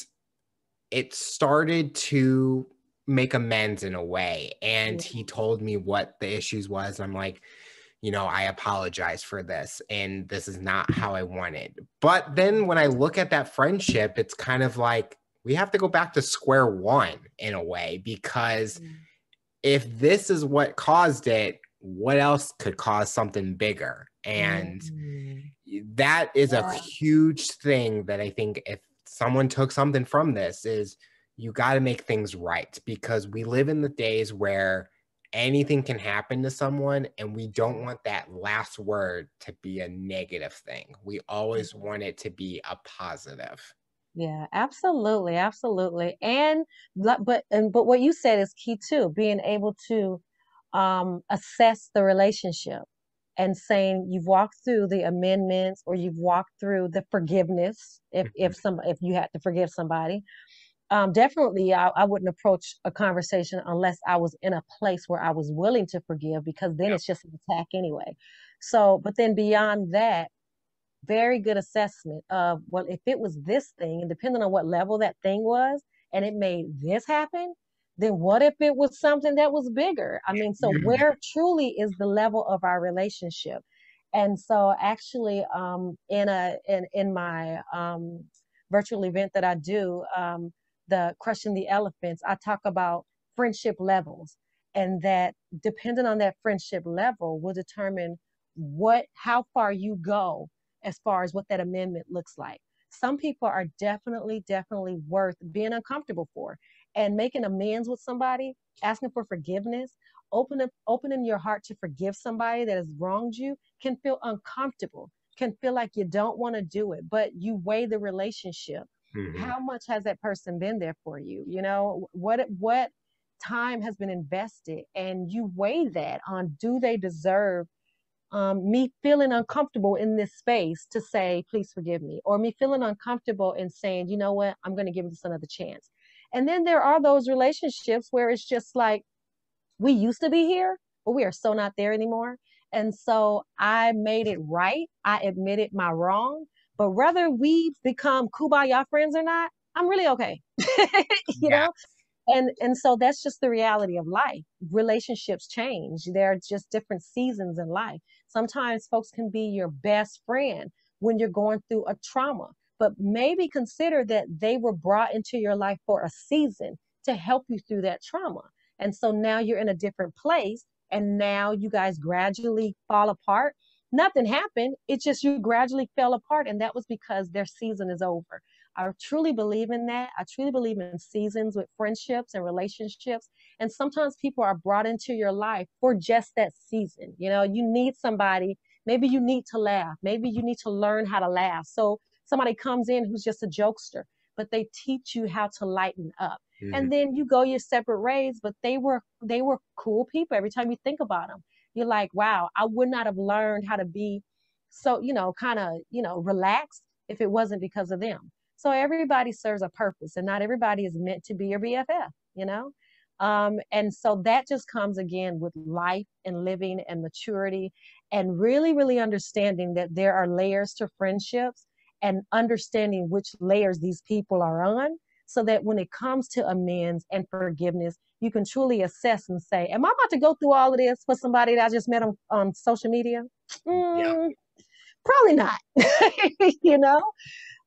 it started to make amends in a way and he told me what the issues was i'm like you know i apologize for this and this is not how i wanted but then when i look at that friendship it's kind of like we have to go back to square one in a way because mm. if this is what caused it what else could cause something bigger and mm. that is yeah. a huge thing that i think if someone took something from this is you got to make things right because we live in the days where anything can happen to someone and we don't want that last word to be a negative thing. We always mm-hmm. want it to be a positive. Yeah, absolutely, absolutely. And but and but what you said is key too, being able to um assess the relationship and saying you've walked through the amendments or you've walked through the forgiveness if if mm-hmm. some if you had to forgive somebody um, definitely I, I, wouldn't approach a conversation unless i was in a place where i was willing to forgive because then yep. it's just an attack anyway so but then beyond that very good assessment of well if it was this thing and depending on what level that thing was and it made this happen then what if it was something that was bigger? I mean, so where truly is the level of our relationship? And so actually um, in a in, in my um, virtual event that I do, um, the crushing the elephants, I talk about friendship levels and that depending on that friendship level will determine what how far you go as far as what that amendment looks like. Some people are definitely, definitely worth being uncomfortable for and making amends with somebody, asking for forgiveness, open up, opening your heart to forgive somebody that has wronged you can feel uncomfortable, can feel like you don't want to do it, but you weigh the relationship. Mm-hmm. How much has that person been there for you? You know, what what time has been invested and you weigh that on do they deserve um, me feeling uncomfortable in this space to say, please forgive me, or me feeling uncomfortable in saying, you know what, I'm going to give this another chance. And then there are those relationships where it's just like, we used to be here, but we are so not there anymore. And so I made it right. I admitted my wrong. But whether we become kumbaya friends or not, I'm really okay. [laughs] you yeah. know? And and so that's just the reality of life. Relationships change. There are just different seasons in life. Sometimes folks can be your best friend when you're going through a trauma but maybe consider that they were brought into your life for a season to help you through that trauma. And so now you're in a different place and now you guys gradually fall apart. Nothing happened. It's just you gradually fell apart. And that was because their season is over. I truly believe in that. I truly believe in seasons with friendships and relationships. And sometimes people are brought into your life for just that season. You know, you need somebody. Maybe you need to laugh. Maybe you need to learn how to laugh. So somebody comes in who's just a jokester, but they teach you how to lighten up. Mm-hmm. And then you go your separate ways, but they were they were cool people every time you think about them. You're like, wow, I would not have learned how to be so, you know, kind of, you know, relaxed if it wasn't because of them. So everybody serves a purpose and not everybody is meant to be your BFF, you know? Um, and so that just comes again with life and living and maturity and really, really understanding that there are layers to friendships and understanding which layers these people are on so that when it comes to amends and forgiveness, you can truly assess and say, Am I about to go through all of this for somebody that I just met on, on social media? Mm, yeah. Probably not, [laughs] you know?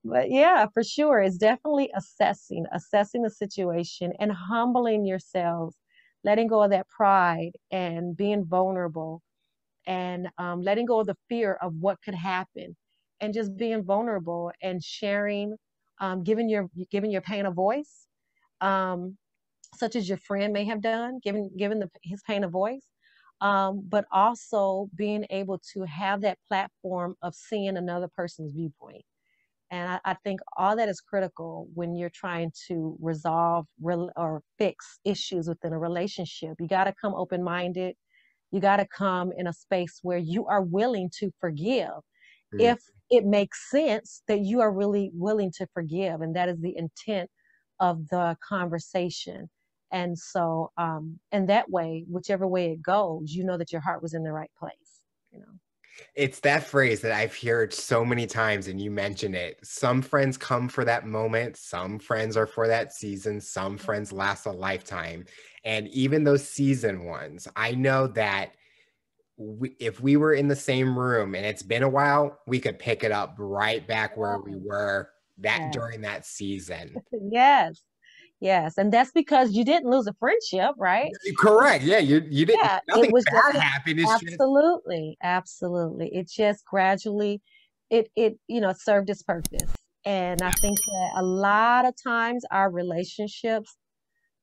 But yeah, for sure. It's definitely assessing, assessing the situation and humbling yourselves, letting go of that pride and being vulnerable and um, letting go of the fear of what could happen and just being vulnerable and sharing, um, giving your giving your pain a voice, um, such as your friend may have done, giving giving the, his pain a voice, um, but also being able to have that platform of seeing another person's viewpoint. And I, I think all that is critical when you're trying to resolve re- or fix issues within a relationship. You got to come open minded. You got to come in a space where you are willing to forgive. Mm. If it makes sense that you are really willing to forgive, and that is the intent of the conversation. And so, um, and that way, whichever way it goes, you know that your heart was in the right place, you know. It's that phrase that I've heard so many times, and you mention it. Some friends come for that moment, some friends are for that season, some mm-hmm. friends last a lifetime. And even those season ones, I know that we, if we were in the same room and it's been a while, we could pick it up right back where we were that yes. during that season. [laughs] yes. Yes, and that's because you didn't lose a friendship, right? Correct. Yeah, you you didn't. Yeah, nothing it was bad happened. absolutely, just... absolutely. It just gradually, it it you know served its purpose, and I think that a lot of times our relationships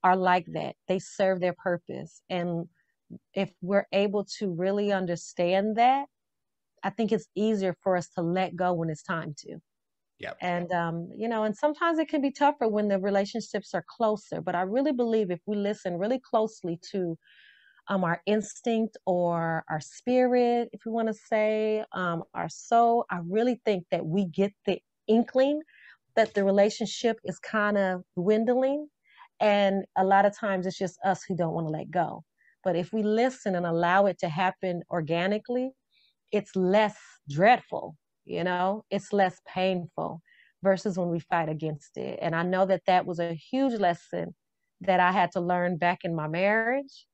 are like that. They serve their purpose, and if we're able to really understand that, I think it's easier for us to let go when it's time to. Yep. And um, you know, and sometimes it can be tougher when the relationships are closer. But I really believe if we listen really closely to um, our instinct or our spirit, if you want to say, um, our soul, I really think that we get the inkling that the relationship is kind of dwindling. And a lot of times it's just us who don't want to let go. But if we listen and allow it to happen organically, it's less dreadful you know? It's less painful versus when we fight against it. And i know that that was a huge lesson that i had to learn back in my marriage.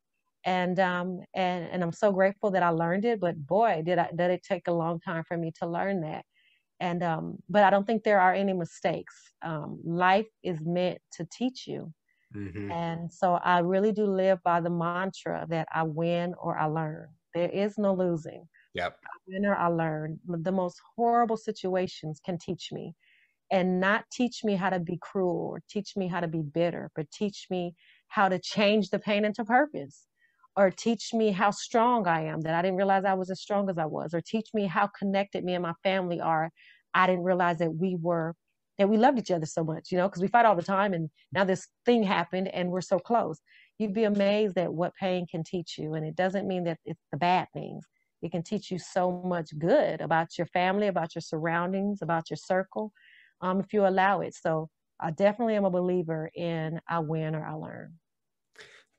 And um and and i'm so grateful that i learned it but boy did i did it take a long time for me to learn that. And um but i don't think there are any mistakes. Um life is meant to teach you mm-hmm. and so i really do live by the mantra that i win or i learn there is no losing Yep. Winner, I learn. the most horrible situations can teach me and not teach me how to be cruel or teach me how to be bitter, but teach me how to change the pain into purpose or teach me how strong I am that I didn't realize I was as strong as I was or teach me how connected me and my family are. I didn't realize that we were that we loved each other so much, you know, because we fight all the time and now this thing happened and we're so close. You'd be amazed at what pain can teach you. And it doesn't mean that it's the bad things. It can teach you so much good about your family, about your surroundings, about your circle, um, if you allow it. So I definitely am a believer in I win or I learn.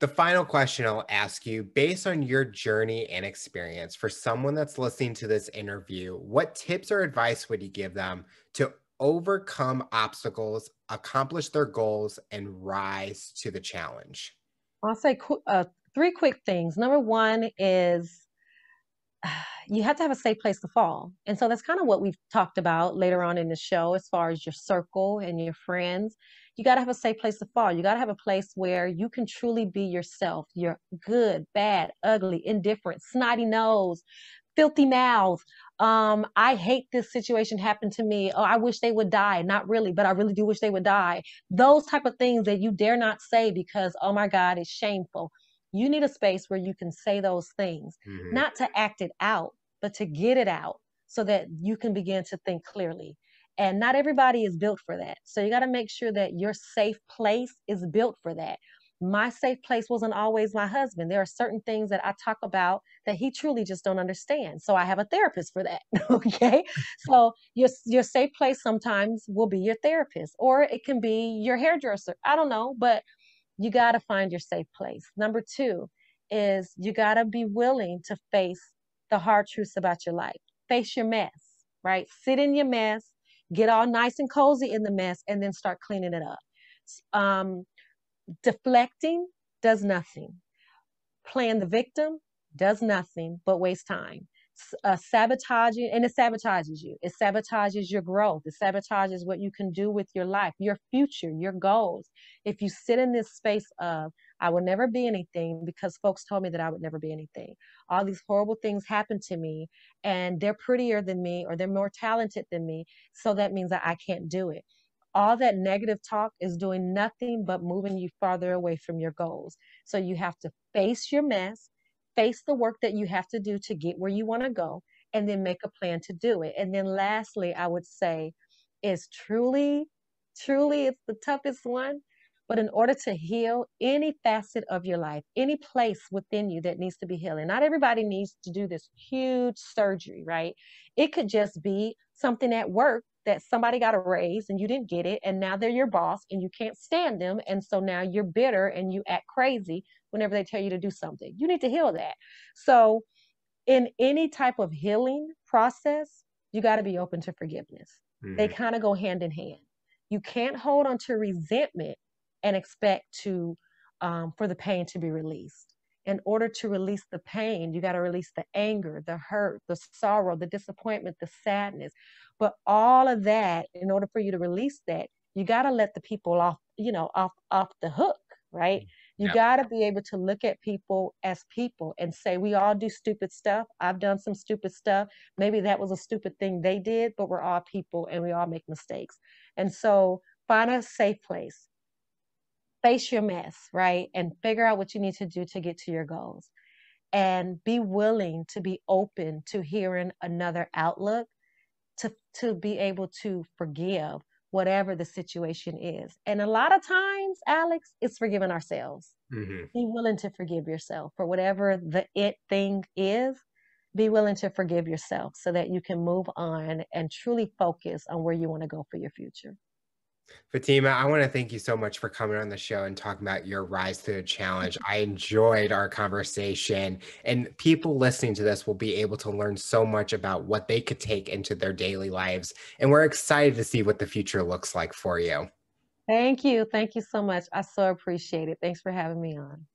The final question I'll ask you based on your journey and experience for someone that's listening to this interview, what tips or advice would you give them to overcome obstacles, accomplish their goals, and rise to the challenge? I'll say uh, three quick things. Number one is [sighs] you have to have a safe place to fall. And so that's kind of what we've talked about later on in the show as far as your circle and your friends. You got to have a safe place to fall. You got to have a place where you can truly be yourself. You're good, bad, ugly, indifferent, snotty nose, filthy mouth, um, I hate this situation happened to me. Oh, I wish they would die. Not really, but I really do wish they would die. Those type of things that you dare not say because, oh my God, it's shameful. You need a space where you can say those things, mm-hmm. not to act it out, but to get it out so that you can begin to think clearly. And not everybody is built for that. So you got to make sure that your safe place is built for that my safe place wasn't always my husband. There are certain things that i talk about that he truly just don't understand. So i have a therapist for that [laughs] okay? So your your safe place sometimes will be your therapist or it can be your hairdresser. I don't know but you got to find your safe place. Number 2 is you got to be willing to face the hard truths about your life. Face your mess right? Sit in your mess get all nice and cozy in the mess and then start cleaning it up. Um, deflecting does nothing. Playing the victim does nothing but waste time. Uh, sabotaging, and it sabotages you. It sabotages your growth. It sabotages what you can do with your life, your future, your goals. If you sit in this space of, I will never be anything because folks told me that I would never be anything. All these horrible things happen to me, and they're prettier than me or they're more talented than me. So that means that I can't do it all that negative talk is doing nothing but moving you farther away from your goals. So you have to face your mess, face the work that you have to do to get where you want to go, and then make a plan to do it. And then lastly, I would say is truly, truly, it's the toughest one. But in order to heal any facet of your life, any place within you that needs to be healing, not everybody needs to do this huge surgery, right? It could just be something at work that somebody got a raise and you didn't get it and now they're your boss and you can't stand them and so now you're bitter and you act crazy whenever they tell you to do something you need to heal that so in any type of healing process you got to be open to forgiveness mm-hmm. they kind of go hand in hand you can't hold on to resentment and expect to um, for the pain to be released in order to release the pain, you got to release the anger, the hurt, the sorrow, the disappointment, the sadness. But all of that, in order for you to release that, you got to let the people off, you know, off off the hook, right? Mm, you yep. got to be able to look at people as people and say, we all do stupid stuff. I've done some stupid stuff. Maybe that was a stupid thing they did, but we're all people and we all make mistakes. And so find a safe place face your mess, right? And figure out what you need to do to get to your goals. And be willing to be open to hearing another outlook to, to be able to forgive whatever the situation is. And a lot of times, Alex, it's forgiving ourselves. Mm-hmm. Be willing to forgive yourself for whatever the it thing is. Be willing to forgive yourself so that you can move on and truly focus on where you want to go for your future. Fatima, I want to thank you so much for coming on the show and talking about your rise to the challenge. I enjoyed our conversation, and people listening to this will be able to learn so much about what they could take into their daily lives. And we're excited to see what the future looks like for you. Thank you. Thank you so much. I so appreciate it. Thanks for having me on.